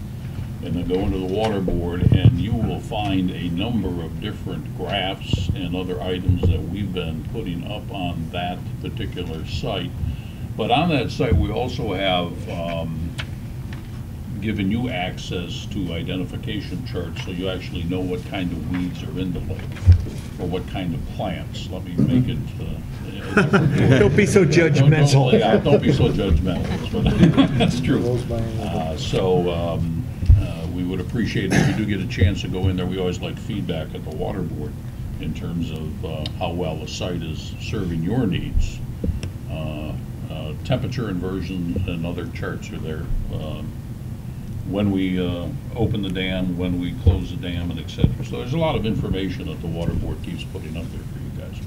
and then go into the water board, and you will find a number of different graphs and other items that we've been putting up on that particular site. But on that site, we also have um, given you access to identification charts, so you actually know what kind of weeds are in the lake, or what kind of plants. Let me make it. uh, a different word. Don't be so Don't- don't- judgmental. yeah, Don't be so judgmental, that's true. Uh, So um, we would appreciate if you do get a chance to go in there, we always like feedback at the water board. in terms of uh, how well the site is serving your needs. Uh, uh, Temperature inversion and other charts are there. Um, When we uh, open the dam, when we close the dam, and et cetera. So there's a lot of information that the water board keeps putting up there for you guys.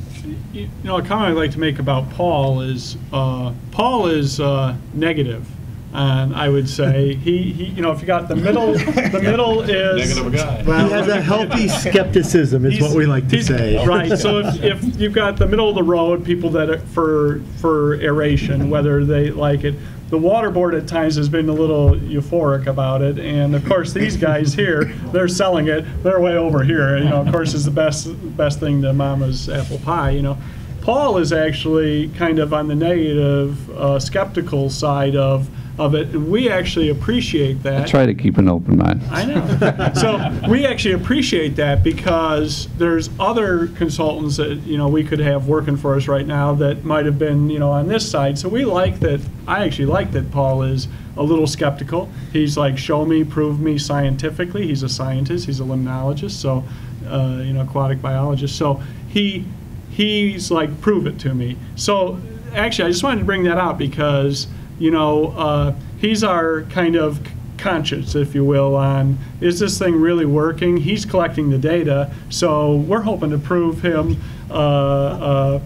You you know, a comment I'd like to make about Paul is, uh, Paul is uh, negative, and I would say, he, he, you know, if you got the middle, the middle is. Negative guy. well, He has a healthy skepticism, is what we like to say. Right, so if, if you've got the middle of the road, people that, are for, for aeration, whether they like it, the water board at times has been a little euphoric about it, and of course, these guys here, they're selling it, they're way over here, you know, of course, is the best, best thing to mama's apple pie, you know. Paul is actually kind of on the negative, uh, skeptical side of, of it, and we actually appreciate that. I try to keep an open mind. I know. So we actually appreciate that because there's other consultants that, you know, we could have working for us right now that might have been, you know, on this side. So we like that, I actually like that Paul is a little skeptical. He's like, show me, prove me scientifically. He's a scientist, he's a limnologist, so, uh, you know, aquatic biologist. So he, he's like, prove it to me. So actually, I just wanted to bring that out because, you know, uh, he's our kind of conscience, if you will, on is this thing really working? He's collecting the data, so we're hoping to prove him uh, uh,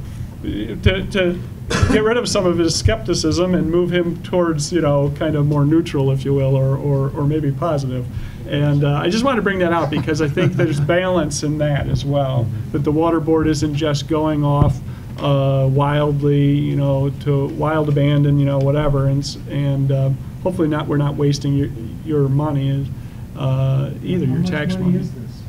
to, to get rid of some of his skepticism and move him towards, you know, kind of more neutral, if you will, or, or, or maybe positive. And uh, I just want to bring that out because I think there's balance in that as well. That the water board isn't just going off uh, wildly, you know, to wild abandon, you know, whatever, and and uh, hopefully not we're not wasting your your money uh, either your tax money. money is this?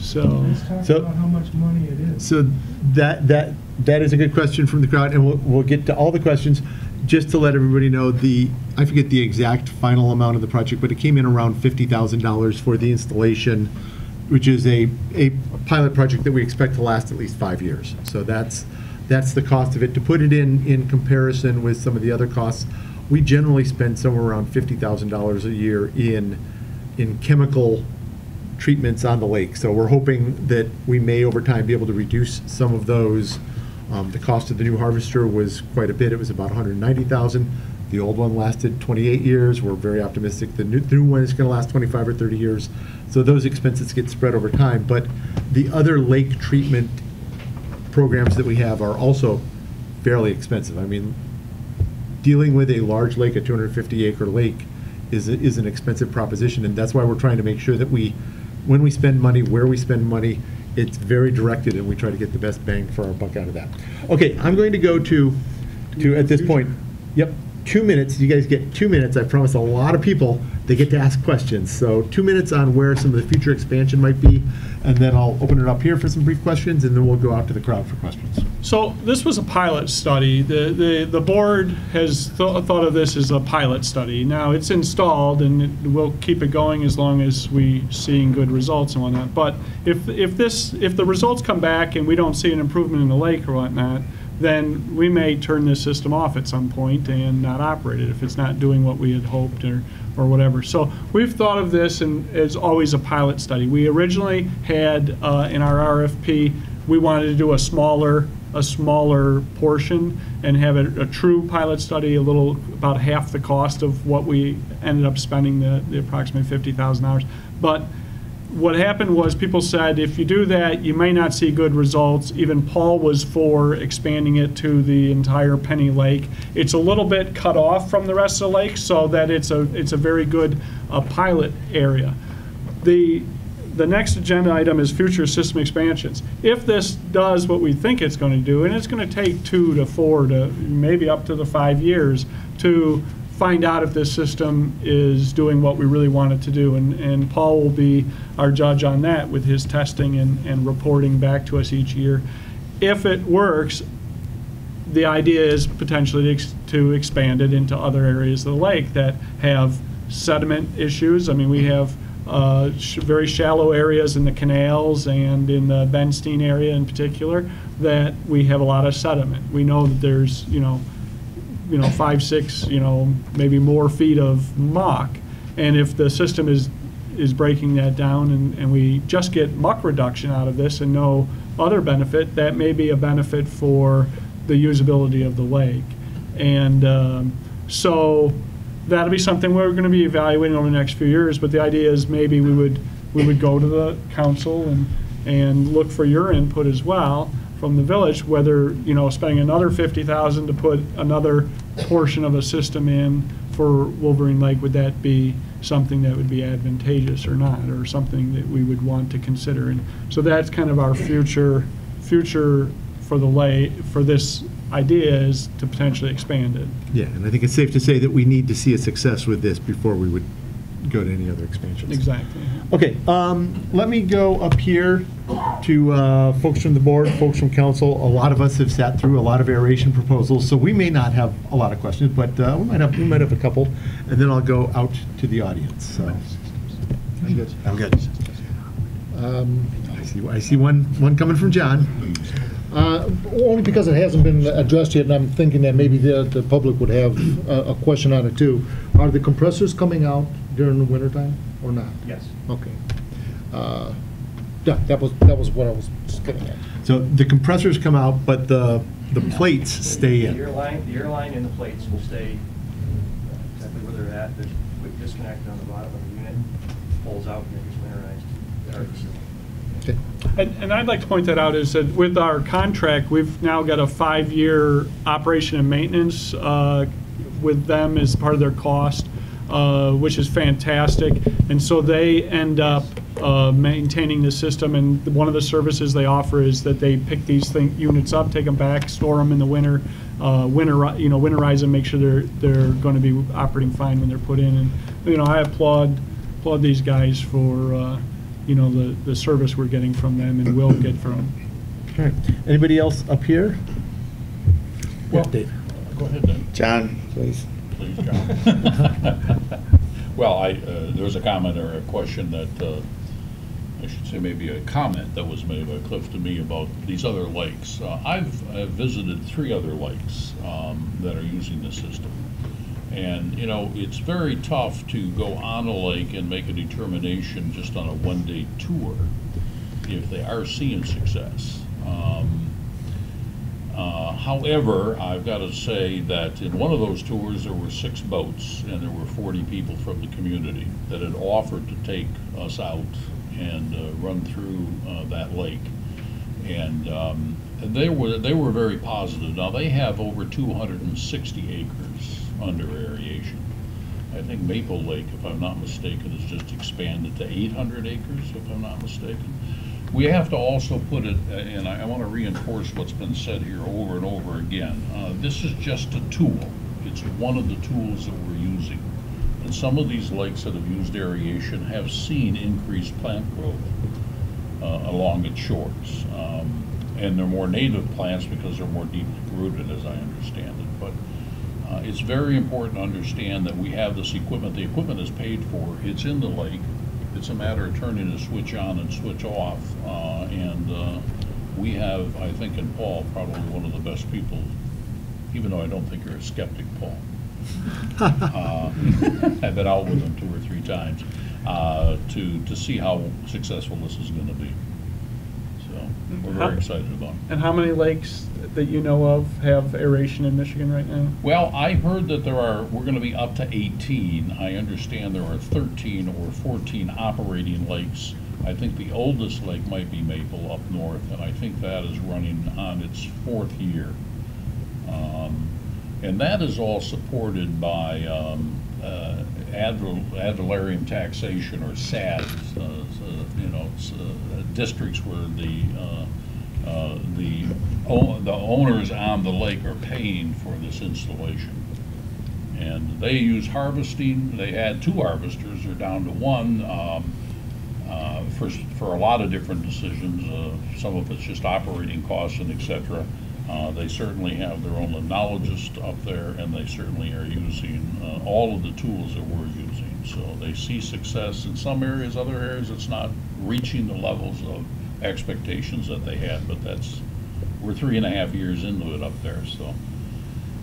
So Let's talk So- about how much money it is. So that, that, that is a good question from the crowd, and we'll, we'll get to all the questions. Just to let everybody know, the, I forget the exact final amount of the project, but it came in around fifty thousand dollars for the installation, which is a, a pilot project that we expect to last at least five years. So that's, that's the cost of it. To put it in, in comparison with some of the other costs, we generally spend somewhere around fifty thousand dollars a year in, in chemical treatments on the lake. So we're hoping that we may, over time, be able to reduce some of those. Um, The cost of the new harvester was quite a bit. It was about 190,000. The old one lasted 28 years. We're very optimistic the new, the new one is going to last 25 or 30 years. So those expenses get spread over time. But the other lake treatment programs that we have are also fairly expensive. I mean, dealing with a large lake, a 250 acre lake, is, a- is an expensive proposition, and that's why we're trying to make sure that we, when we spend money, where we spend money, it's very directed, and we try to get the best bang for our buck out of that. Okay, I'm going to go to, to, at this point, yep, two minutes, you guys get two minutes, I promise a lot of people, they get to ask questions. So two minutes on where some of the future expansion might be, and then I'll open it up here for some brief questions, and then we'll go out to the crowd for questions. So this was a pilot study. The, the, the board has th- thought of this as a pilot study. Now, it's installed and it- we'll keep it going as long as we seeing good results and whatnot. But if, if this, if the results come back and we don't see an improvement in the lake or whatnot, then we may turn this system off at some point and not operate it if it's not doing what we had hoped or, or whatever. So we've thought of this and as always a pilot study. We originally had uh, in our RFP, we wanted to do a smaller, a smaller portion and have a, a true pilot study, a little, about half the cost of what we ended up spending, the, the approximately fifty thousand dollars. But what happened was people said, if you do that, you may not see good results. Even Paul was for expanding it to the entire Penny Lake. It's a little bit cut off from the rest of the lake so that it's a, it's a very good uh, pilot area. The, the next agenda item is future system expansions. If this does what we think it's going to do, and it's going to take two to four to maybe up to the five years to find out if this system is doing what we really want it to do. And, and Paul will be our judge on that with his testing and, and reporting back to us each year. If it works, the idea is potentially to ex- to expand it into other areas of the lake that have sediment issues. I mean, we have uh, sh- very shallow areas in the canals and in the Benstein area in particular that we have a lot of sediment. We know that there's, you know, you know, five, six, you know, maybe more feet of muck. And if the system is, is breaking that down and, and we just get muck reduction out of this and no other benefit, that may be a benefit for the usability of the lake. And um, so that'll be something we're going to be evaluating over the next few years, but the idea is maybe we would, we would go to the council and, and look for your input as well from the village, whether, you know, spending another fifty thousand to put another portion of a system in for Wolverine Lake, would that be something that would be advantageous or not, or something that we would want to consider? And so that's kind of our future, future for the lay, for this idea is to potentially expand it. Yeah, and I think it's safe to say that we need to see a success with this before we would go to any other expansions. Exactly. Okay, um, let me go up here to, uh, folks from the board, folks from council. A lot of us have sat through a lot of aeration proposals, so we may not have a lot of questions, but, uh, we might have, we might have a couple. And then I'll go out to the audience, so. I'm good. I'm good. Um, I see, I see one, one coming from John. Uh, Only because it hasn't been addressed yet, and I'm thinking that maybe the, the public would have a, a question on it too. Are the compressors coming out during the wintertime or not? Yes. Okay. Uh, Yeah, that was, that was what I was just getting at. So the compressors come out, but the, the plates stay The in. air line, the air line and the plates will stay exactly where they're at. There's a quick disconnect on the bottom of the unit, pulls out and it gets winterized. Okay. And, and I'd like to point that out is that with our contract, we've now got a five-year operation and maintenance uh, with them as part of their cost, uh, which is fantastic. And so they end up uh, maintaining the system, and one of the services they offer is that they pick these thing, units up, take them back, store them in the winter, uh, winter, you know, winterize them, make sure they're, they're going to be operating fine when they're put in. And, you know, I applaud, applaud these guys for, uh, you know, the, the service we're getting from them and will get from them. All right. Anybody else up here? Well- Dave. Go ahead, then. John, please. Please, John. Well, I, uh, there was a comment or a question that, uh, I should say maybe a comment that was made by Cliff to me about these other lakes. Uh, I've I've visited three other lakes um, that are using the system. And, you know, it's very tough to go on a lake and make a determination just on a one-day tour if they are seeing success. Um, uh, However, I've got to say that in one of those tours, there were six boats, and there were 40 people from the community that had offered to take us out and uh, run through uh, that lake. And um, they were, they were very positive. Now, they have over 260 acres under aeration. I think Maple Lake, if I'm not mistaken, has just expanded to 800 acres, if I'm not mistaken. We have to also put it, uh, and I want to reinforce what's been said here over and over again. Uh, This is just a tool. It's one of the tools that we're using. And some of these lakes that have used aeration have seen increased plant growth uh, along its shores. Um, And they're more native plants because they're more deeply rooted, as I understand it. But uh, it's very important to understand that we have this equipment. The equipment is paid for. It's in the lake. It's a matter of turning the switch on and switch off. Uh, And uh, we have, I think in Paul, probably one of the best people, even though I don't think you're a skeptic, Paul. Uh, I've been out with him two or three times uh, to, to see how successful this is going to be. So we're very excited about it. And how many lakes that you know of have aeration in Michigan right now? Well, I heard that there are, we're going to be up to 18. I understand there are 13 or 14 operating lakes. I think the oldest lake might be Maple up north, and I think that is running on its fourth year. Um, And that is all supported by um, uh, ad ad valorem taxation or SAD, uh, you know, uh, districts where the, uh, uh, the the owners on the lake are paying for this installation. And they use harvesting, they had two harvesters, they're down to one, um, uh, for, for a lot of different decisions. Uh, Some of it's just operating costs and etc. Uh, They certainly have their own limnologist up there, and they certainly are using all of the tools that we're using. So they see success in some areas, other areas it's not reaching the levels of expectations that they had, but that's, we're three and a half years into it up there, so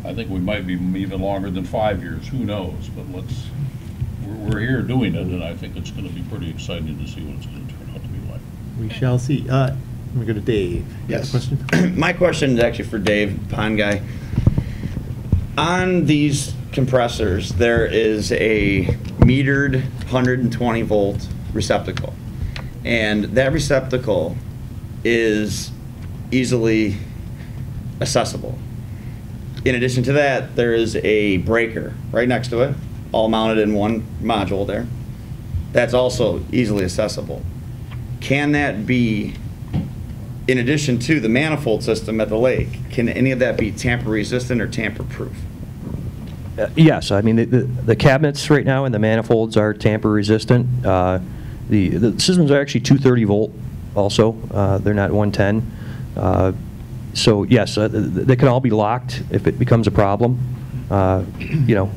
I think we might be even longer than five years, who knows? But let's, we're, we're here doing it, and I think it's gonna be pretty exciting to see what it's gonna turn out to be like. We shall see. Uh, we go to Dave. You have a Yes. Question? My question is actually for Dave, pond guy. On these compressors, there is a metered 120 volt receptacle. And that receptacle is easily accessible. In addition to that, there is a breaker right next to it, all mounted in one module there. That's also easily accessible. Can that be, in addition to the manifold system at the lake, can any of that be tamper resistant or tamper proof? Uh, Yes, I mean, the- the the cabinets right now and the manifolds are tamper resistant. Uh, The the systems are actually 230 volt also, Uh, they're not 110. Uh, So yes, uh, th- th- they can all be locked if it becomes a problem. Uh, You know,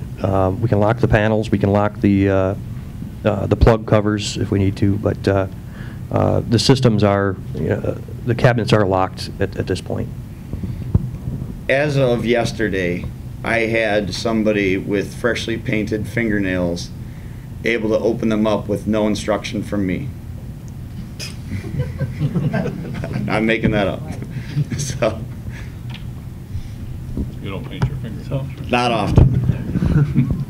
we can lock the panels, we can lock the the plug covers if we need to, but the systems are, uh, the cabinets are locked at at this point. As of yesterday, I had somebody with freshly painted fingernails able to open them up with no instruction from me. I'm making that up. So, You don't paint your fingernails. not often.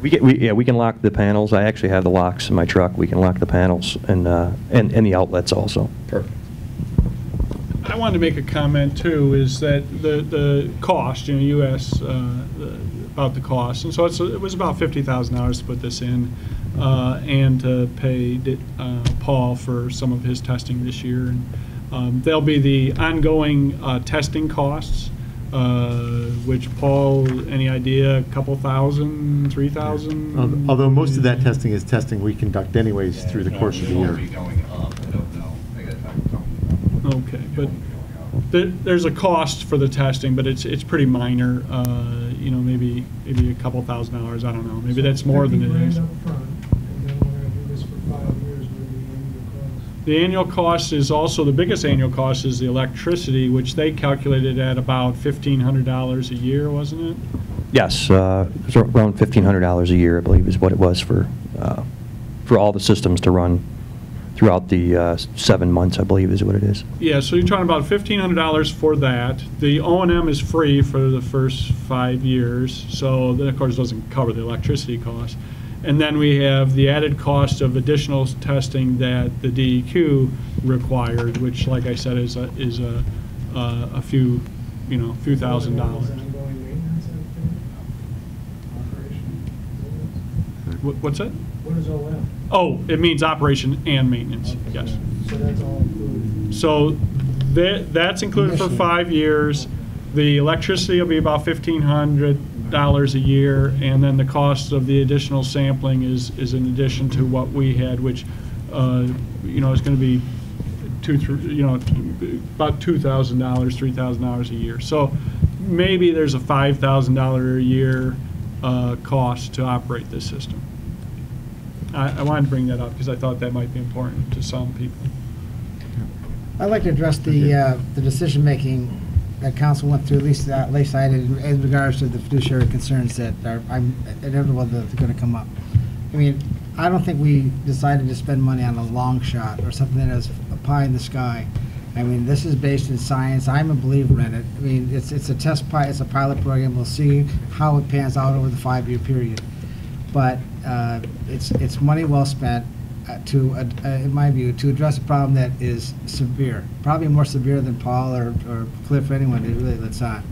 We get, we, yeah, we can lock the panels. I actually have the locks in my truck. We can lock the panels and, uh, and, and the outlets also. Perfect. I wanted to make a comment too, is that the, the cost, you know, you asked uh, the- about the cost, and so it's, it was about fifty thousand dollars to put this in, uh, and to pay uh, Paul for some of his testing this year. And um, There'll be the ongoing uh, testing costs, uh, which Paul, any idea, a couple thousand, three thousand? Al- Although most of that testing is testing we conduct anyways through the course of the year. going up, I don't know. I gotta talk to Tony. Okay, but there, there's a cost for the testing, but it's, it's pretty minor, uh, you know, maybe, maybe a couple thousand dollars, I don't know, maybe that's more than it is. Fifty up front, and then we're gonna do this for five years the annual cost. The annual cost is also, the biggest annual cost is the electricity, which they calculated at about fifteen hundred dollars a year, wasn't it? Yes, uh, it's around $1,500 a year, I believe, is what it was for, uh, for all the systems to run throughout the uh, seven months, I believe, is what it is. Yeah, so you're talking about fifteen hundred dollars for that. The O and M is free for the first five years, so that of course doesn't cover the electricity cost. And then we have the added cost of additional testing that the DEQ required, which, like I said, is a, is a, uh, a few, you know, few thousand dollars. Ongoing maintenance, I think, operation. Wh- What's that? What is OM? Oh, it means operation and maintenance, yes. So that's all included. So that, that's included for five years. The electricity will be about fifteen hundred dollars a year, and then the cost of the additional sampling is, is in addition to what we had, which, uh, you know, is gonna be two, thr- you know, about two thousand dollars, three thousand dollars a year. So maybe there's a five thousand dollar a year, uh, cost to operate this system. I, I wanted to bring that up because I thought that might be important to some people. I'd like to address the, uh, the decision-making that council went through, at least, uh, at least I did, in regards to the fiduciary concerns that are, I'm inevitable that they're gonna come up. I mean, I don't think we decided to spend money on a long shot or something that is a pie in the sky. I mean, this is based in science. I'm a believer in it. I mean, it's, it's a test pi, it's a pilot program. We'll see how it pans out over the five-year period. But, uh, it's, it's money well spent uh, to, uh, uh, in my view, to address a problem that is severe, probably more severe than Paul or, or Cliff, or anyone, it really lets on.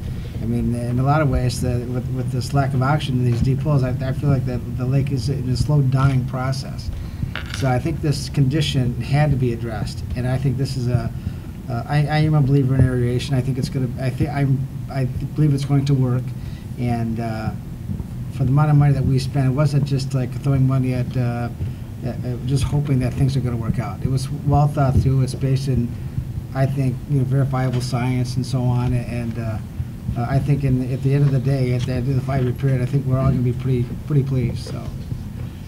I mean, in a lot of ways, the, with, with this lack of oxygen in these deep pools, I, I feel like that the lake is in a slow dying process. So I think this condition had to be addressed, and I think this is a, I, I am a believer in aeration. I think it's gonna, I think, I'm, I believe it's going to work, and, uh, for the amount of money that we spent, it wasn't just like throwing money at, uh, uh, just hoping that things are going to work out. It was well thought through. It's based in, I think, you know, verifiable science and so on. And uh, uh, I think, in at the end of the day, at the end of the five-year period, I think we're all going to be pretty pretty pleased. So,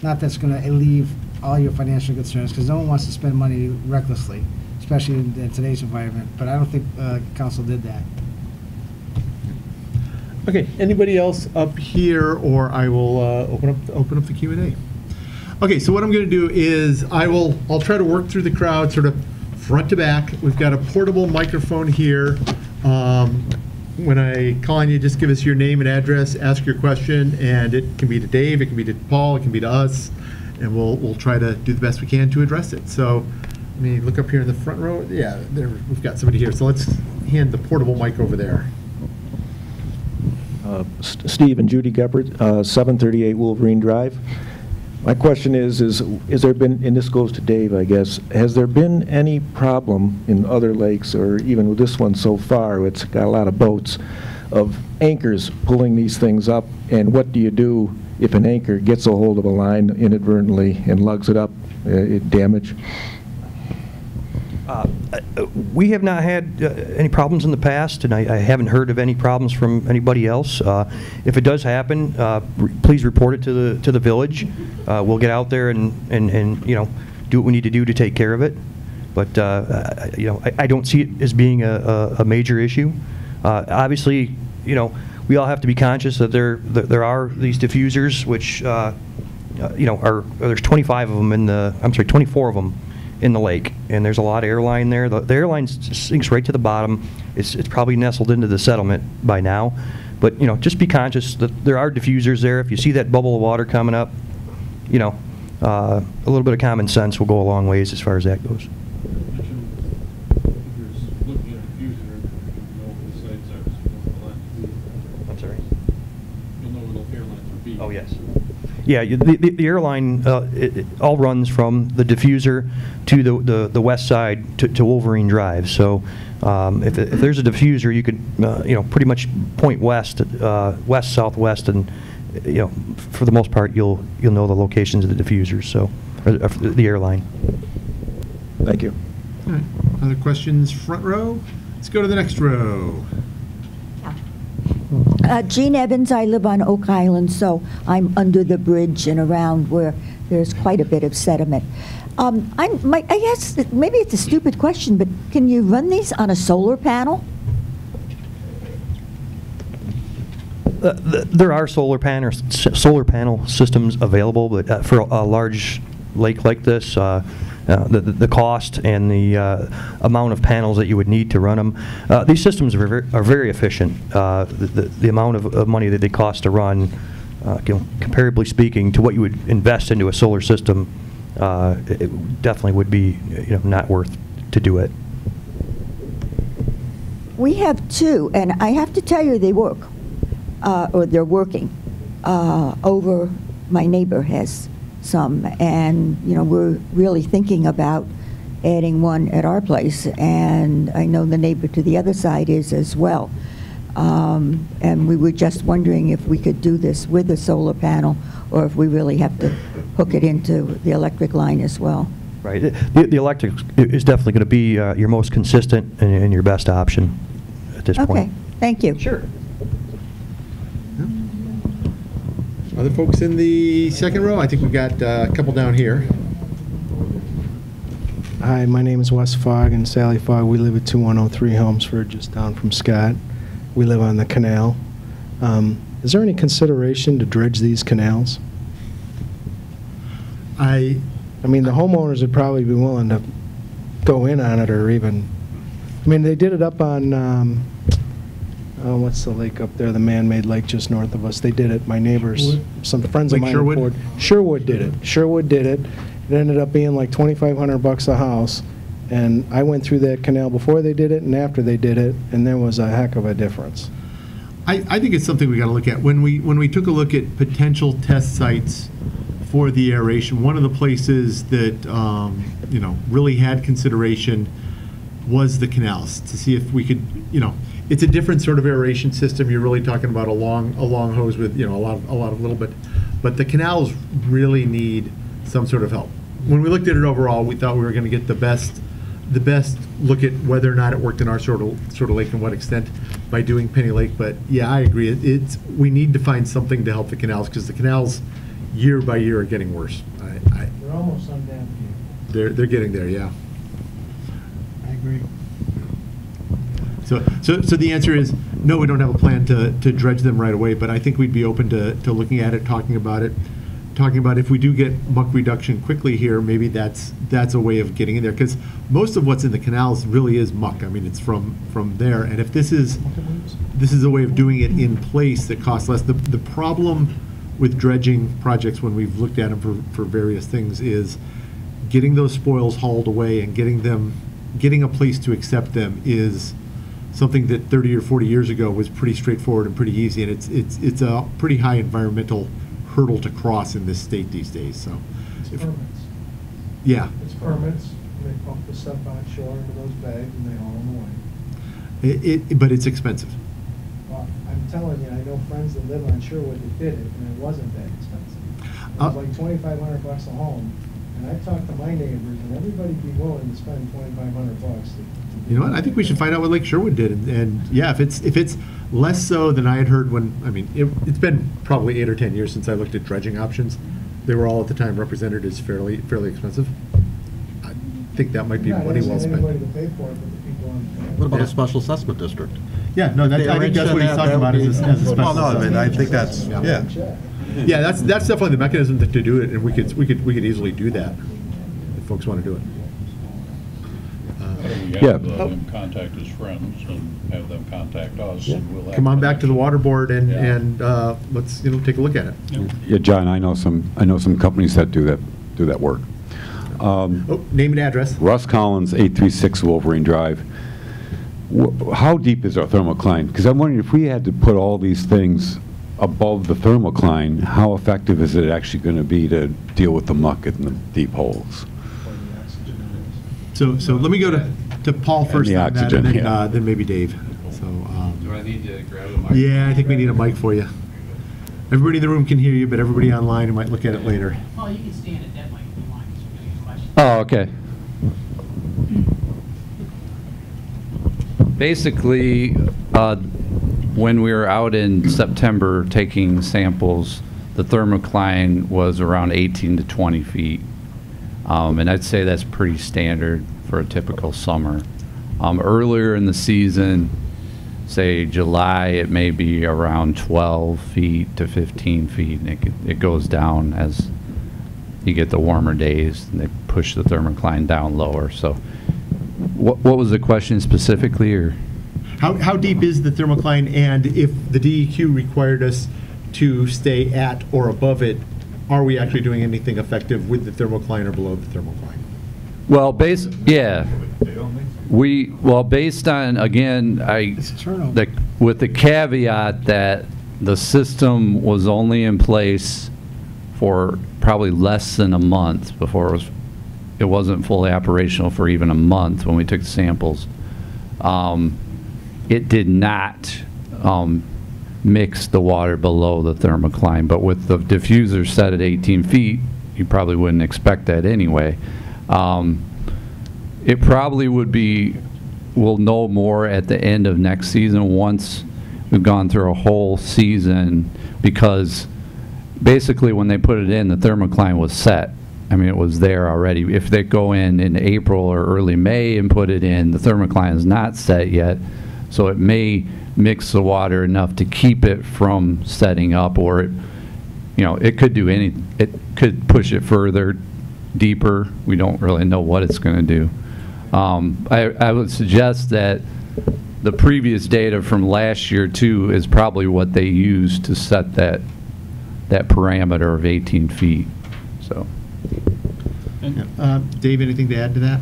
not that's going to alleviate all your financial concerns, because no one wants to spend money recklessly, especially in, in today's environment. But I don't think uh, council did that. Okay, anybody else up here, or I will uh, open up, open up the Q and A. Okay, so what I'm going to do is I will, I'll try to work through the crowd, sort of front to back. We've got a portable microphone here. Um, When I call on you, just give us your name and address, ask your question, and it can be to Dave, it can be to Paul, it can be to us, and we'll, we'll try to do the best we can to address it. So, let me look up here in the front row. Yeah, there, we've got somebody here. So let's hand the portable mic over there. Uh, Steve and Judy Geppert, uh, 738 Wolverine Drive. My question is, is, is there been, and this goes to Dave, I guess, has there been any problem in other lakes, or even with this one so far, it's got a lot of boats, of anchors pulling these things up, and what do you do if an anchor gets a hold of a line inadvertently and lugs it up, uh, it damage? Uh, uh, We have not had uh, any problems in the past, and I I haven't heard of any problems from anybody else. Uh, If it does happen, uh, re- please report it to the, to the village. We'll get out there and, and, and, you know, do what we need to do to take care of it. But, you know, I I don't see it as being a, a- a major issue. Obviously, you know, we all have to be conscious that there, that there are these diffusers, which, you know, are, there's 25 of them in the, I'm sorry, 24 of them in the lake, and there's a lot of airline there. The, the airline sinks right to the bottom. It's, it's probably nestled into the settlement by now. But, you know, just be conscious that there are diffusers there. If you see that bubble of water coming up, you know, uh, a little bit of common sense will go a long ways as far as that goes. Looking at a diffuser, you'll know the sites are, the lines. I'm sorry? You'll know where the airlines would be. Oh, yes. Yeah, the, the the airline, uh, it, it all runs from the diffuser to the, the, the west side to, to Wolverine Drive. So, um, if, if there's a diffuser, you could, uh, you know, pretty much point west, uh, west, southwest, and, you know, for the most part, you'll, you'll know the locations of the diffusers, so, or, or the airline. Thank you. All right, other questions, front row? Let's go to the next row. Uh, Jean Evans, I live on Oak Island, so I'm under the bridge and around where there's quite a bit of sediment. Um, I'm, my, I guess maybe it's a stupid question, but can you run these on a solar panel? Uh, th- There are solar panel, solar panel systems available, but uh, for a a large lake like this, uh, uh, the the cost and the uh, amount of panels that you would need to run them, uh, these systems are are very efficient. Uh, The the- the amount of of money that they cost to run, uh, you know, comparably speaking, to what you would invest into a solar system, uh, it it definitely would be, you know, not worth to do it. We have two, and I have to tell you, they work, uh, or they're working. Uh, over, my neighbor has some, and, you know, we're really thinking about adding one at our place, and I know the neighbor to the other side is as well. Um, and we were just wondering if we could do this with a solar panel, or if we really have to hook it into the electric line as well. Right. The the electric is definitely going to be uh, your most consistent and and your best option at this point. Okay, thank you. Sure. Other folks in the second row? I think we've got uh, a couple down here. Hi, my name is Wes Fogg and Sally Fogg. We live at 2103 Helmsford, just down from Scott. We live on the canal. Um, Is there any consideration to dredge these canals? I, I mean, the homeowners would probably be willing to go in on it or even, I mean, they did it up on, um, oh, what's the lake up there, the man-made lake just north of us? They did it, my neighbors, some friends of Lake mine. Sherwood? Sherwood did it. Sherwood did it. It ended up being like 2,500 bucks a house. And I went through that canal before they did it and after they did it, and there was a heck of a difference. I, I think it's something we got to look at. When we, when we took a look at potential test sites for the aeration, one of the places that, um, you know, really had consideration was the canals, to see if we could, you know, it's a different sort of aeration system. You're really talking about a long, a long hose with, you know, a lot, of a lot of little bit. But the canals really need some sort of help. When we looked at it overall, we thought we were going to get the best, the best look at whether or not it worked in our sort of, sort of lake and what extent by doing Penny Lake. But yeah, I agree. It- It's, we need to find something to help the canals because the canals, year by year, are getting worse. I, I, They're almost undammed. they're, they're getting there, yeah. I agree. So, so, so the answer is, no, we don't have a plan to, to dredge them right away, but I think we'd be open to, to looking at it, talking about it, talking about if we do get muck reduction quickly here, maybe that's, that's a way of getting in there, because most of what's in the canals really is muck. I mean, it's from, from there, and if this is, this is a way of doing it in place that costs less. The, the problem with dredging projects, when we've looked at them for, for various things, is getting those spoils hauled away and getting them, getting a place to accept them is something that 30 or 40 years ago was pretty straightforward and pretty easy, and it's, it's, it's a pretty high environmental hurdle to cross in this state these days, so. It's if- permits. Yeah. It's permits, they pump the stuff onshore into those bags and they haul them away. It, it, but it's expensive. Well, I'm telling you, I know friends that live on Sherwood that did it, and it wasn't that expensive. It Uh, was like twenty-five hundred bucks a home, and I've talked to my neighbors, and everybody'd be willing to spend twenty-five hundred bucks to. You know what, I think we should find out what Lake Sherwood did, and, and, yeah, if it's, if it's less so than I had heard when, I mean, it, it's been probably eight or 10 years since I looked at dredging options. They were all at the time represented as fairly, fairly expensive. I think that might be I'm not money well spent. anybody to pay for it, but the people on. What about Yeah. a special assessment district? Yeah, no, that, I think that's what he's talking about would is, a- as a special. Well, no, I mean, I think that's, assessment. yeah. Yeah, that's, that's definitely the mechanism to to do it, and we could, we could, we could easily do that, if folks want to do it. Why we Yeah. have uh, him contact his friends and have them contact us, and we'll have. Come on back to the water board and, Yeah. and, uh, let's, you know, take a look at it. Yeah, John, I know some, I know some companies that do that, do that work. Um, Oh, name and address. Russ Collins, 836 Wolverine Drive. Wh- How deep is our thermocline? Because I'm wondering if we had to put all these things above the thermocline, how effective is it actually going to be to deal with the muck in the deep holes? So, so let me go to, to Paul first the on that, oxygen, and then, yeah. uh, then maybe Dave, so. um, Do I need to grab a mic? Yeah, I think we need a mic for you. Everybody in the room can hear you, but everybody online who might look at it later. Oh, you can stand at that mic if you want, because we're gonna get questions. Oh, okay. Basically, uh, when we were out in September taking samples, the thermocline was around 18 to 20 feet. Um, And I'd say that's pretty standard for a typical summer. Um, Earlier in the season, say July, it may be around 12 feet to 15 feet, and it it goes down as you get the warmer days, and they push the thermocline down lower, so. What, what was the question specifically, or? How, how deep is the thermocline, and if the DEQ required us to stay at or above it, are we actually doing anything effective with the thermocline or below the thermocline? Well, base, yeah. We, well, based on, again, I, the- with the caveat that the system was only in place for probably less than a month before it was, it wasn't fully operational for even a month when we took the samples. Um, It did not um, mix the water below the thermocline, but with the diffuser set at 18 feet, you probably wouldn't expect that anyway. Um, It probably would be, we'll know more at the end of next season, once we've gone through a whole season, because basically when they put it in, the thermocline was set. I mean, it was there already. If they go in in April or early May and put it in, the thermocline is not set yet, so it may mix the water enough to keep it from setting up, or it, you know, it could do any, it could push it further, deeper. We don't really know what it's going to do. Um, I, I would suggest that the previous data from last year too is probably what they used to set that, that parameter of 18 feet, so. Uh, Dave, anything to add to that?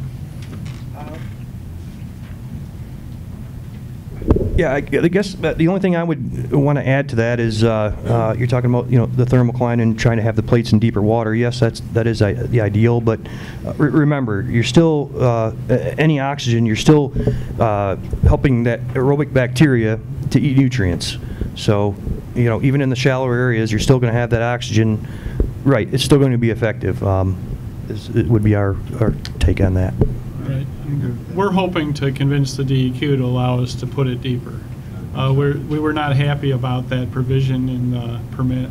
Yeah, I guess the only thing I would want to add to that is, uh, uh, you're talking about, you know, the thermocline and trying to have the plates in deeper water. Yes, that's, that is i- the ideal, but uh, re- remember, you're still, uh, any oxygen, you're still uh, helping that aerobic bacteria to eat nutrients. So, you know, even in the shallower areas, you're still going to have that oxygen, right, it's still going to be effective, um, is- it would be our, our take on that. Right. We're hoping to convince the DEQ to allow us to put it deeper. Uh, We're, we were not happy about that provision in the permit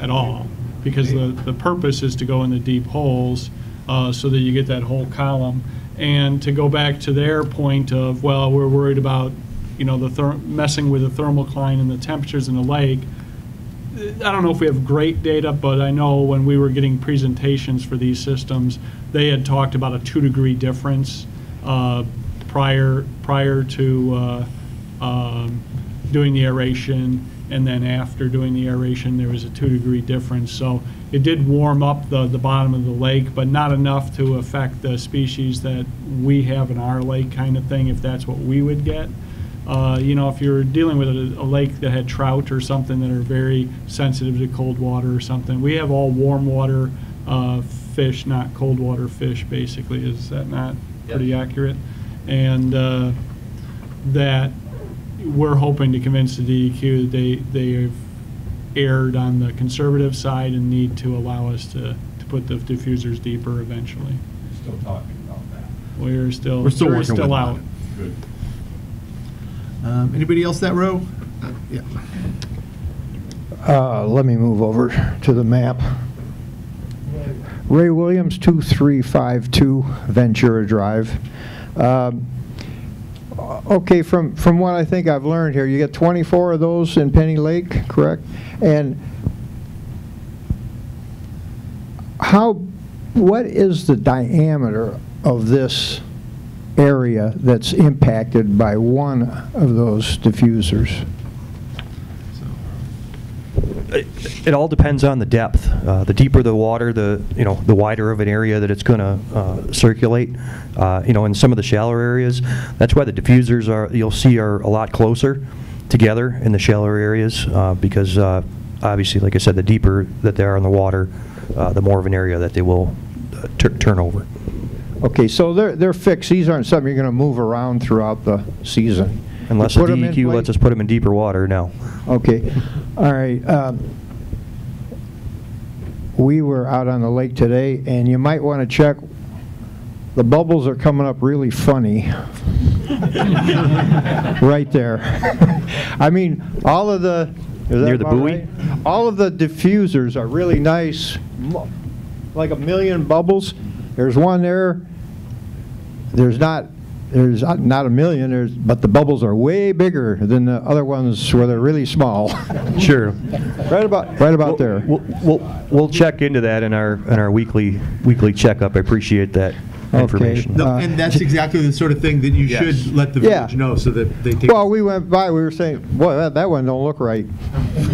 at all, because the, the purpose is to go in the deep holes uh, so that you get that whole column. And to go back to their point of, well, we're worried about you know, the messing with the thermal thermocline and the temperatures in the lake. I don't know if we have great data, but I know when we were getting presentations for these systems, they had talked about a two-degree difference uh, prior, prior to uh, um, doing the aeration, and then after doing the aeration, there was a two-degree difference. So it did warm up the, the bottom of the lake, but not enough to affect the species that we have in our lake kind of thing, if that's what we would get. Uh, You know, if you're dealing with a, a lake that had trout or something that are very sensitive to cold water or something, we have all warm water uh, fish, not cold water fish, basically. Is that not pretty accurate? And uh, that we're hoping to convince the DEQ that they, they have erred on the conservative side and need to allow us to, to put the diffusers deeper eventually. Still talking about that. We're still, We're still jury's working with still out. Good. Um, Anybody else that row? Uh, Yeah. Uh, Let me move over to the map. Ray Williams, 2352 Ventura Drive. Um, Okay, from, from what I think I've learned here, you get 24 of those in Penny Lake, correct? And how, what is the diameter of this area that's impacted by one of those diffusers? It all depends on the depth. Uh, The deeper the water, the, you know, the wider of an area that it's going to circulate. Uh, You know, in some of the shallower areas, that's why the diffusers are, you'll see are a lot closer together in the shallower areas, uh, because uh, obviously, like I said, the deeper that they are in the water, uh, the more of an area that they will uh, turn over. Okay, so they're, they're fixed, these aren't something you're going to move around throughout the season? Unless the put 'em in DEQ place- lets us put them in deeper water, no. Okay, all right. um, We were out on the lake today, and you might want to check, the bubbles are coming up really funny. Right there. I mean, all of the... is that Near the about buoy? right? All of the diffusers are really nice, mo- like a million bubbles. There's one there, there's not, there's not a million, there's, but the bubbles are way bigger than the other ones where they're really small. Sure. Right about, right about there. We'll, we'll, we'll check into that in our, in our weekly, weekly checkup. I appreciate that information. No, And that's exactly the sort of thing that you Yes. should let the Uh, Yeah. village know so that they take. Well, we went by, we were saying, boy, that, that one don't look right.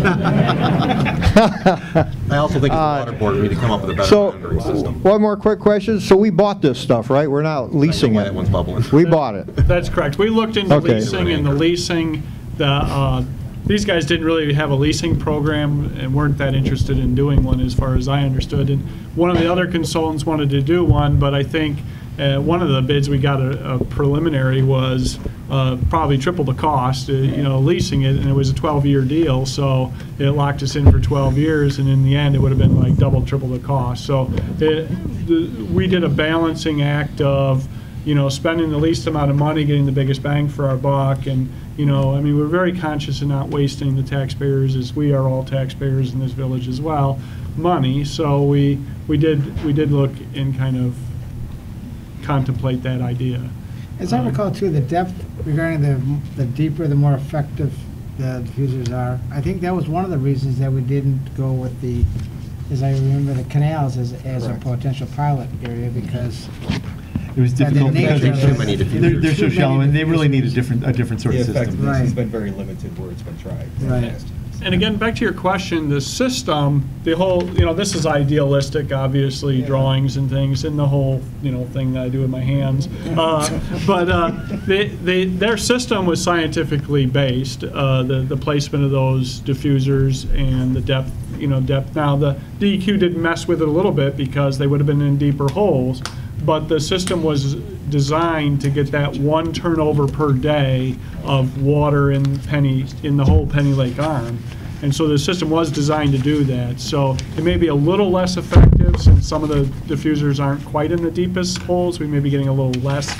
I also think it's the water board, we need to come up with a better So, monitoring system. one more quick question. So we bought this stuff, right? We're not leasing why it? that one's bubbling. We bought it. That's correct. We looked into Okay. leasing, and the leasing, the, uh, these guys didn't really have a leasing program and weren't that interested in doing one, as far as I understood. And one of the other consultants wanted to do one, but I think uh, one of the bids we got a a preliminary was uh, probably triple the cost, uh, you know, leasing it, and it was a 12-year deal, so it locked us in for 12 years, and in the end, it would have been like double, triple the cost. So it- the- we did a balancing act of, you know, spending the least amount of money, getting the biggest bang for our buck, and, you know, I mean, we're very conscious of not wasting the taxpayers, as we are all taxpayers in this village as well, money, so we, we did, we did look and kind of contemplate that idea. As I um, recall too, the depth regarding the, the deeper, the more effective the diffusers are. I think that was one of the reasons that we didn't go with the, as I remember, the canals as, as a potential pilot area because. It was by the difficult because of they're, it- they're they're so shallow and they really need a different, a different sort The of system. effectiveness has been very limited where it's been tried. Right. And again, back to your question, the system, the whole, you know, this is idealistic, obviously, drawings and things, and the whole, you know, thing that I do with my hands. Uh, But uh, they, they, their system was scientifically based, uh, the, the placement of those diffusers and the depth, you know, depth. Now, the DEQ did mess with it a little bit because they would have been in deeper holes, but the system was designed to get that one turnover per day of water in Penny, in the whole Penny Lake arm. And so the system was designed to do that. So it may be a little less effective since some of the diffusers aren't quite in the deepest holes. We may be getting a little less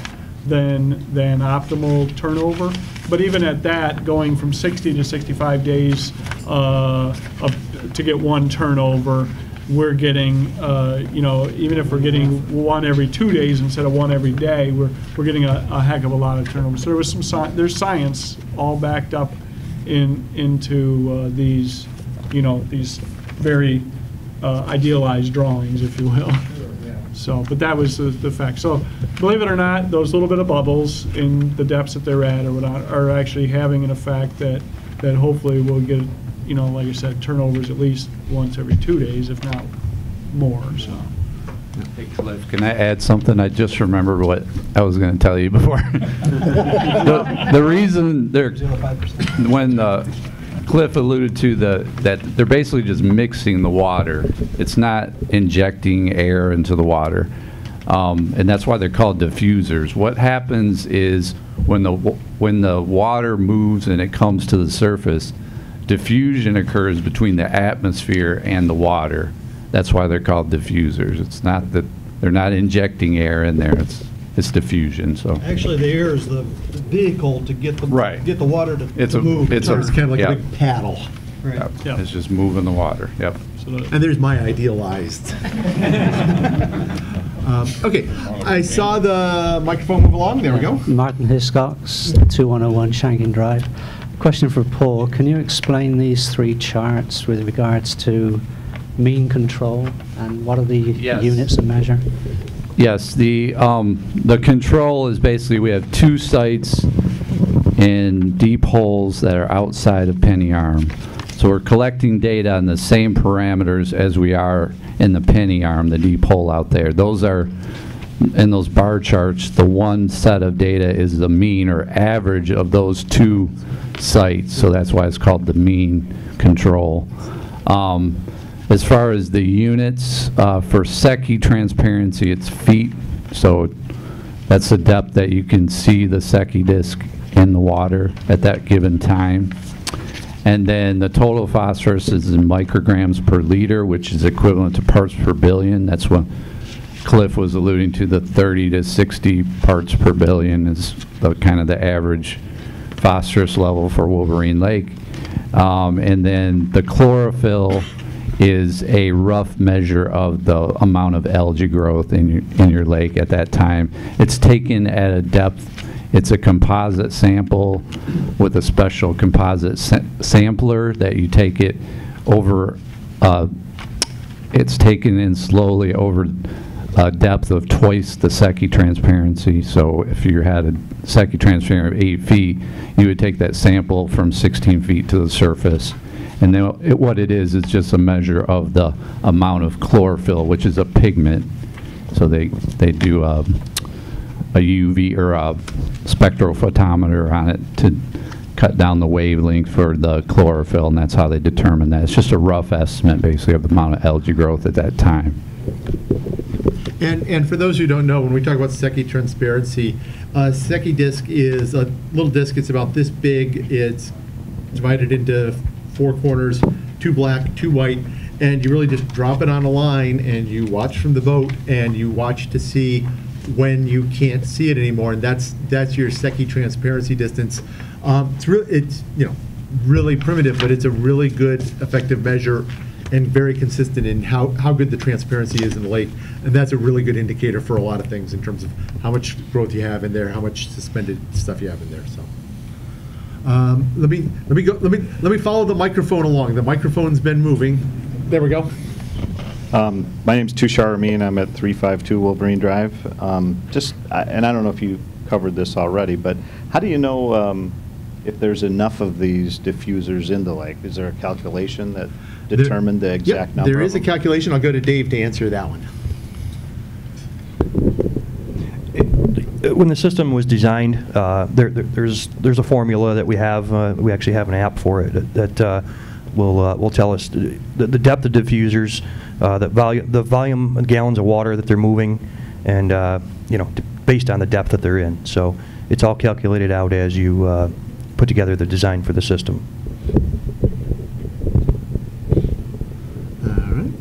than, than optimal turnover. But even at that, going from 60 to 65 days uh, of- to get one turnover, we're getting, uh, you know, even if we're getting one every two days instead of one every day, we're, we're getting a, a heck of a lot of turnover. So there was some sci, there's science all backed up in, into uh, these, you know, these very uh, idealized drawings, if you will. So, but that was the, the fact. So, believe it or not, those little bit of bubbles in the depths that they're at or whatnot are actually having an effect that, that hopefully will get, you know, like I said, turnovers at least once every two days, if not more, so. Hey, Cliff, can I add something? I just remembered what I was going to tell you before. The the reason they're, when uh, Cliff alluded to the, that they're basically just mixing the water. It's not injecting air into the water. Um, And that's why they're called diffusers. What happens is when the, when the water moves and it comes to the surface, diffusion occurs between the atmosphere and the water. That's why they're called diffusers. It's not that, they're not injecting air in there, it's, it's diffusion, so. Actually, the air is the the vehicle to get the, Right. get the water to It's to a, move. it's a. It's kind of like a big paddle. yep. It's just moving the water, yep. And there's my idealized. Um, Okay, I saw the microphone move along, there we go. Martin Hiscox, 2101 Shanking Drive. Question for Paul. Can you explain these three charts with regards to mean control and what are the Yes. units of measure? Yes, the, um, the control is basically, we have two sites in deep holes that are outside of Penny Arm. So we're collecting data on the same parameters as we are in the Penny Arm, the deep hole out there. Those are, in those bar charts, the one set of data is the mean or average of those two sites, so that's why it's called the mean control. Um, As far as the units, uh, for Secchi transparency, it's feet, so that's the depth that you can see the Secchi disk in the water at that given time. And then the total phosphorus is in micrograms per liter, which is equivalent to parts per billion. That's what Cliff was alluding to, the 30 to 60 parts per billion is the kind of the average phosphorus level for Wolverine Lake. Um, And then the chlorophyll is a rough measure of the amount of algae growth in your, in your lake at that time. It's taken at a depth, it's a composite sample with a special composite sa- sampler that you take it over, uh, it's taken in slowly over a depth of twice the Secchi transparency. So if you had a Secchi transparency of eight feet, you would take that sample from 16 feet to the surface. And then it- what it is, is just a measure of the amount of chlorophyll, which is a pigment. So they, they do um, a, a UV or a spectrophotometer on it to cut down the wavelength for the chlorophyll, and that's how they determine that. It's just a rough estimate, basically, of the amount of algae growth at that time. And, and for those who don't know, when we talk about Secchi transparency, uh, Secchi disc is a little disc, it's about this big, it's divided into four corners, two black, two white, and you really just drop it on a line and you watch from the boat and you watch to see when you can't see it anymore, and that's, that's your Secchi transparency distance. Um, it's it's, you know, really primitive, but it's a really good, effective measure and very consistent in how, how good the transparency is in the lake. And that's a really good indicator for a lot of things in terms of how much growth you have in there, how much suspended stuff you have in there, so. Um, Let me, let me go, let me, let me follow the microphone along. The microphone's been moving. There we go. Um, My name's Tushar Amin, I'm at 352 Wolverine Drive. Um, Just, I- and I don't know if you covered this already, but how do you know um, if there's enough of these diffusers in the lake? Is there a calculation that There- determined the Yep, exact number? There is a calculation. I'll go to Dave to answer that one. When the system was designed, uh, there, there- there's, there's a formula that we have, uh, we actually have an app for it that- that uh, will, uh, will tell us the, the depth of diffusers, uh, the volume, the volume of gallons of water that they're moving, and, uh, you know, d- based on the depth that they're in. So it's all calculated out as you uh, put together the design for the system. All right,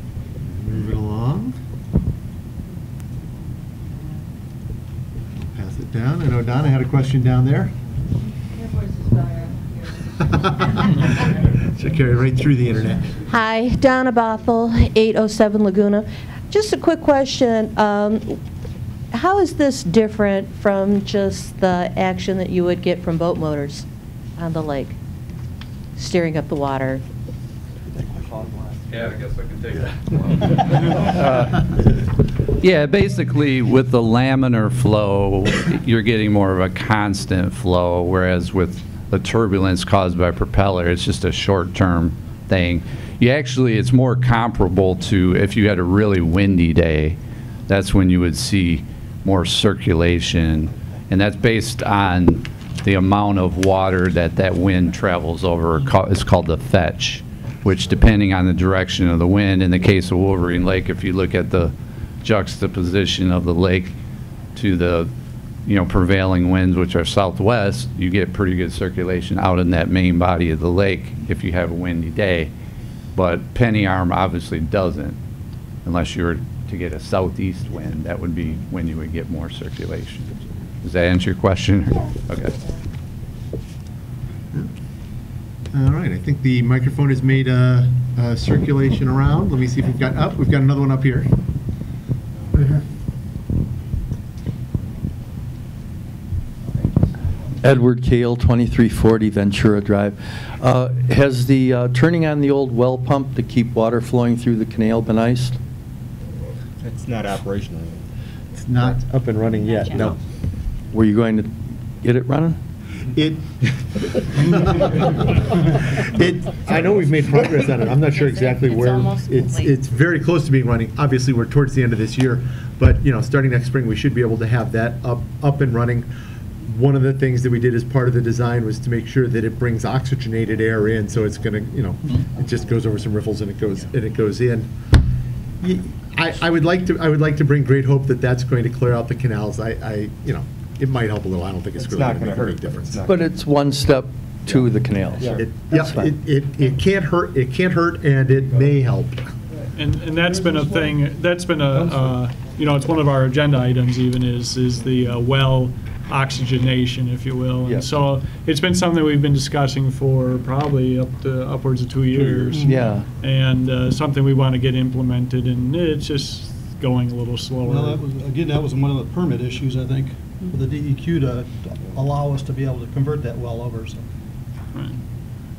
moving along. Pass it down. I know Donna had a question down there. Should carry right through the internet. Hi, Donna Bothell, 807 Laguna. Just a quick question. um, How is this different from just the action that you would get from boat motors on the lake? Steering up the water? Yeah, I guess I can take that. Yeah, basically, with the laminar flow, you're getting more of a constant flow, whereas with the turbulence caused by propeller, it's just a short-term thing. You actually, it's more comparable to if you had a really windy day, that's when you would see more circulation, and that's based on the amount of water that that wind travels over. It's called the fetch, which depending on the direction of the wind, in the case of Wolverine Lake, if you look at the juxtaposition of the lake to the, you know, prevailing winds, which are southwest, you get pretty good circulation out in that main body of the lake if you have a windy day. But Penny Arm obviously doesn't, unless you were to get a southeast wind, that would be when you would get more circulation. Does that answer your question? Okay. All right, I think the microphone has made a, a circulation around. Let me see if we've got, up, we've got another one up here. Edward Kale, 2340 Ventura Drive. Uh, Has the uh, turning on the old well pump to keep water flowing through the canal been iced? It's not operational. It's not up and running yet, no. Were you going to get it running? It, it, I know we've made progress on it. I'm not sure exactly It's where. almost It's, complete. it's very close to being running. Obviously, we're towards the end of this year, but, you know, starting next spring, we should be able to have that up, up and running. One of the things that we did as part of the design was to make sure that it brings oxygenated air in, so it's gonna, you know, it just goes over some riffles and it goes, and it goes in. Y- I, I would like to, I would like to bring great hope that that's going to clear out the canals. I, I, you know, it might help a little. I don't think it's It's really not gonna gonna make a big hurt, difference. But it's one step to the canals. It, That's yeah, fine. it, it, it can't hurt, it can't hurt, and it may help. And, and that's been a thing, that's been a, uh, you know, it's one of our agenda items even is, is the uh, well oxygenation, if you will. And Yes. so it's been something we've been discussing for probably up to upwards of two years. Yeah. And uh, something we want to get implemented, and it's just going a little slower. Well, that was, again, that was one of the permit issues, I think, for the DEQ to allow us to be able to convert that well over, so.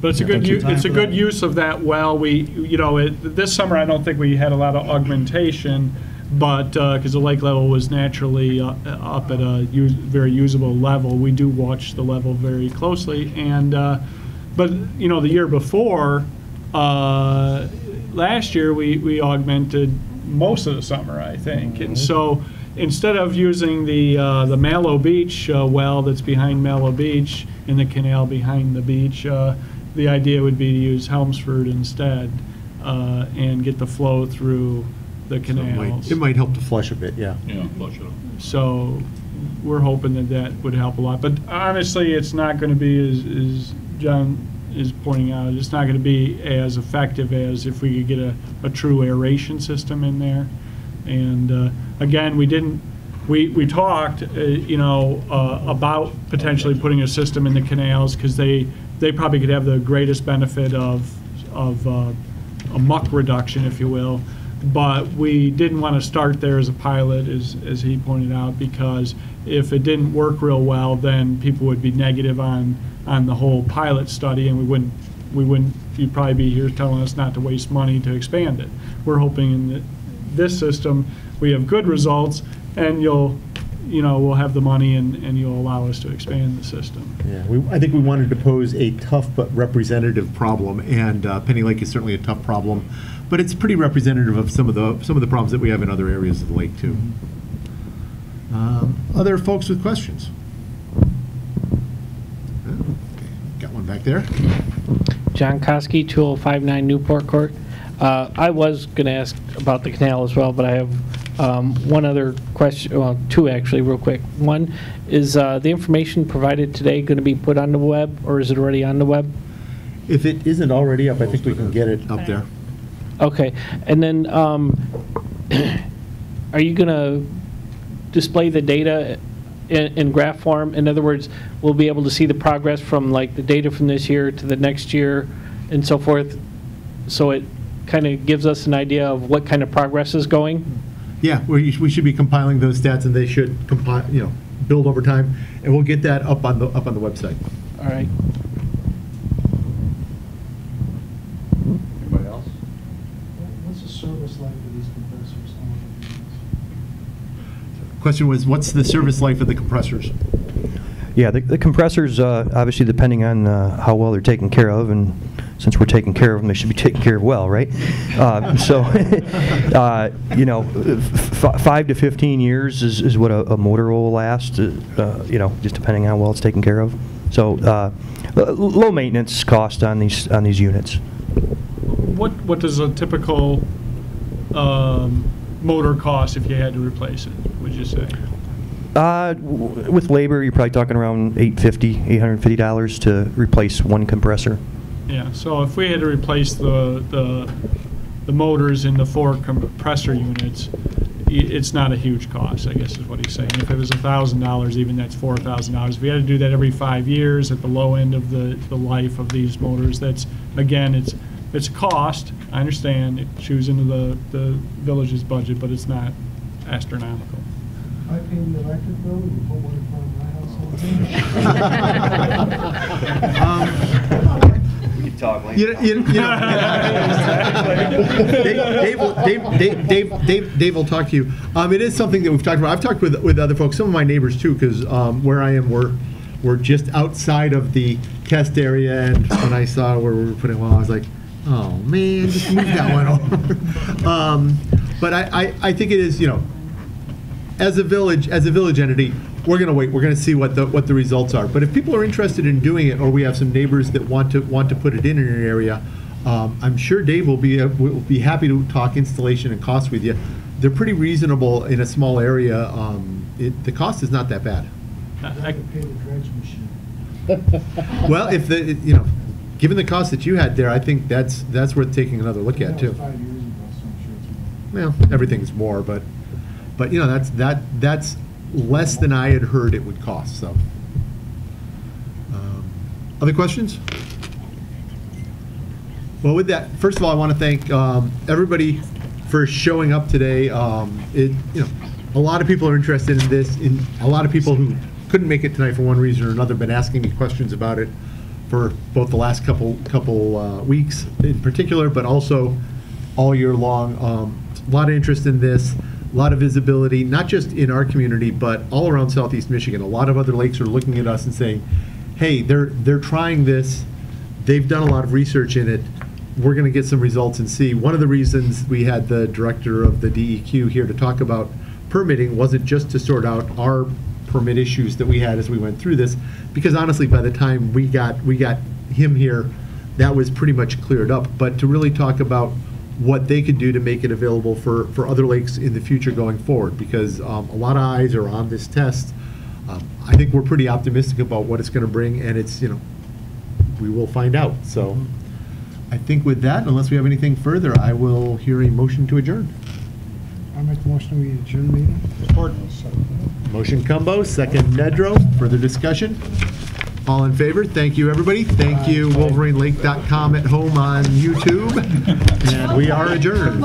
But it's a good, Took u- it's a good that. use of that well. We, you know, it, this summer, I don't think we had a lot of augmentation, but, because the lake level was naturally uh, up at a us- very usable level, we do watch the level very closely. And, uh, but, you know, the year before, uh, last year, we, we augmented most of the summer, I think. And so, instead of using the, uh, the Mallow Beach uh, well that's behind Mallow Beach and the canal behind the beach, uh, the idea would be to use Helmsford instead uh, and get the flow through the It might- canals. It might help to flush a bit, yeah. Yeah, flush it up. So we're hoping that that would help a lot. But honestly, it's not going to be, as, as John is pointing out, it's not going to be as effective as if we could get a, a true aeration system in there. And uh, again, we didn't, we, we talked, uh, you know, uh, about potentially putting a system in the canals because they, they probably could have the greatest benefit of, of uh, a muck reduction, if you will. But we didn't want to start there as a pilot, as, as he pointed out, because if it didn't work real well, then people would be negative on, on the whole pilot study, and we wouldn't, we wouldn't, you'd probably be here telling us not to waste money to expand it. We're hoping in th- this system, we have good results, and you'll, you know, we'll have the money and, and you'll allow us to expand the system. Yeah, we, I think we wanted to pose a tough but representative problem, and uh, Penny Lake is certainly a tough problem, but it's pretty representative of some of the, some of the problems that we have in other areas of the lake, too. Um, Other folks with questions? Got one back there. John Kosky, 2059 Newport Court. Uh, I was going to ask about the canal as well, but I have um, one other question, well, two actually, real quick. One, is uh, the information provided today going to be put on the web, or is it already on the web? If it isn't already up, I think we can get it up there. Okay, and then, um, are you going to display the data in, in graph form? In other words, we'll be able to see the progress from like the data from this year to the next year and so forth, so it kind of gives us an idea of what kind of progress is going? Yeah, we, we should be compiling those stats and they should compile, you know, build over time. And we'll get that up on the, up on the website. All right. Anybody else? What's the service life of these compressors? How long have they been? Question was, what's the service life of the compressors? Yeah, the- the compressors, uh, obviously depending on uh, how well they're taken care of, and since we're taking care of them, they should be taken care of well, right? Uh, So, uh, you know, five to 15 years is is what a a motor will last, uh, you know, just depending on how well it's taken care of. So, uh, low maintenance cost on these, on these units. What, what does a typical um, motor cost if you had to replace it, would you say? Uh, With labor, you're probably talking around $850, $850 to replace one compressor. Yeah, so if we had to replace the, the, the motors in the four compressor units, it's not a huge cost, I guess is what he's saying. If it was a thousand dollars, even that's four thousand dollars. If we had to do that every five years at the low end of the, the life of these motors, that's, again, it's, it's a cost, I understand, it chews into the, the village's budget, but it's not astronomical. I pay the electric bill, you put one in front of my house all the time. We can talk You know, you you know, Dave, Dave will- Dave, Dave, Dave, Dave, Dave will talk to you. Um, it is something that we've talked about. I've talked with, with other folks, some of my neighbors too, because, um, where I am, we're, we're just outside of the test area, and when I saw where we were putting well, I was like, oh, man, just move that one over. Um, but I, I, I think it is, you know, as a village, as a village entity, we're gonna wait, we're gonna see what the, what the results are. But if people are interested in doing it, or we have some neighbors that want to, want to put it in an area, um, I'm sure Dave will be, uh, will be happy to talk installation and cost with you. They're pretty reasonable in a small area, um, it, the cost is not that bad. I- could pay the dredge machine. Well, if the, you know, given the cost that you had there, I think that's, that's worth taking another look at too. five years ago, so sure. Well, everything's more, but, but, you know, that's, that, that's less than I had heard it would cost, so. Um, Other questions? Well, with that, first of all, I want to thank um, everybody for showing up today. Um, It, you know, a lot of people are interested in this, in, a lot of people who couldn't make it tonight for one reason or another, been asking me questions about it for both the last couple, couple uh, weeks in particular, but also all year long. Um, A lot of interest in this, a lot of visibility, not just in our community, but all around southeast Michigan. A lot of other lakes are looking at us and saying, hey, they're, they're trying this, they've done a lot of research in it, we're going to get some results and see. One of the reasons we had the director of the DEQ here to talk about permitting wasn't just to sort out our permit issues that we had as we went through this, because honestly, by the time we got, we got him here, that was pretty much cleared up, but to really talk about what they could do to make it available for, for other lakes in the future going forward, because um, a lot of eyes are on this test. Um, I think we're pretty optimistic about what it's going to bring, and it's, you know, we will find out, so. I think with that, unless we have anything further, I will hear a motion to adjourn. I make the motion, we adjourn the meeting? Support. Motion Cumbo, second Nedro. Further discussion? All in favor? Thank you, everybody. Thank you, WolverineLake.com at home on YouTube. And we are adjourned.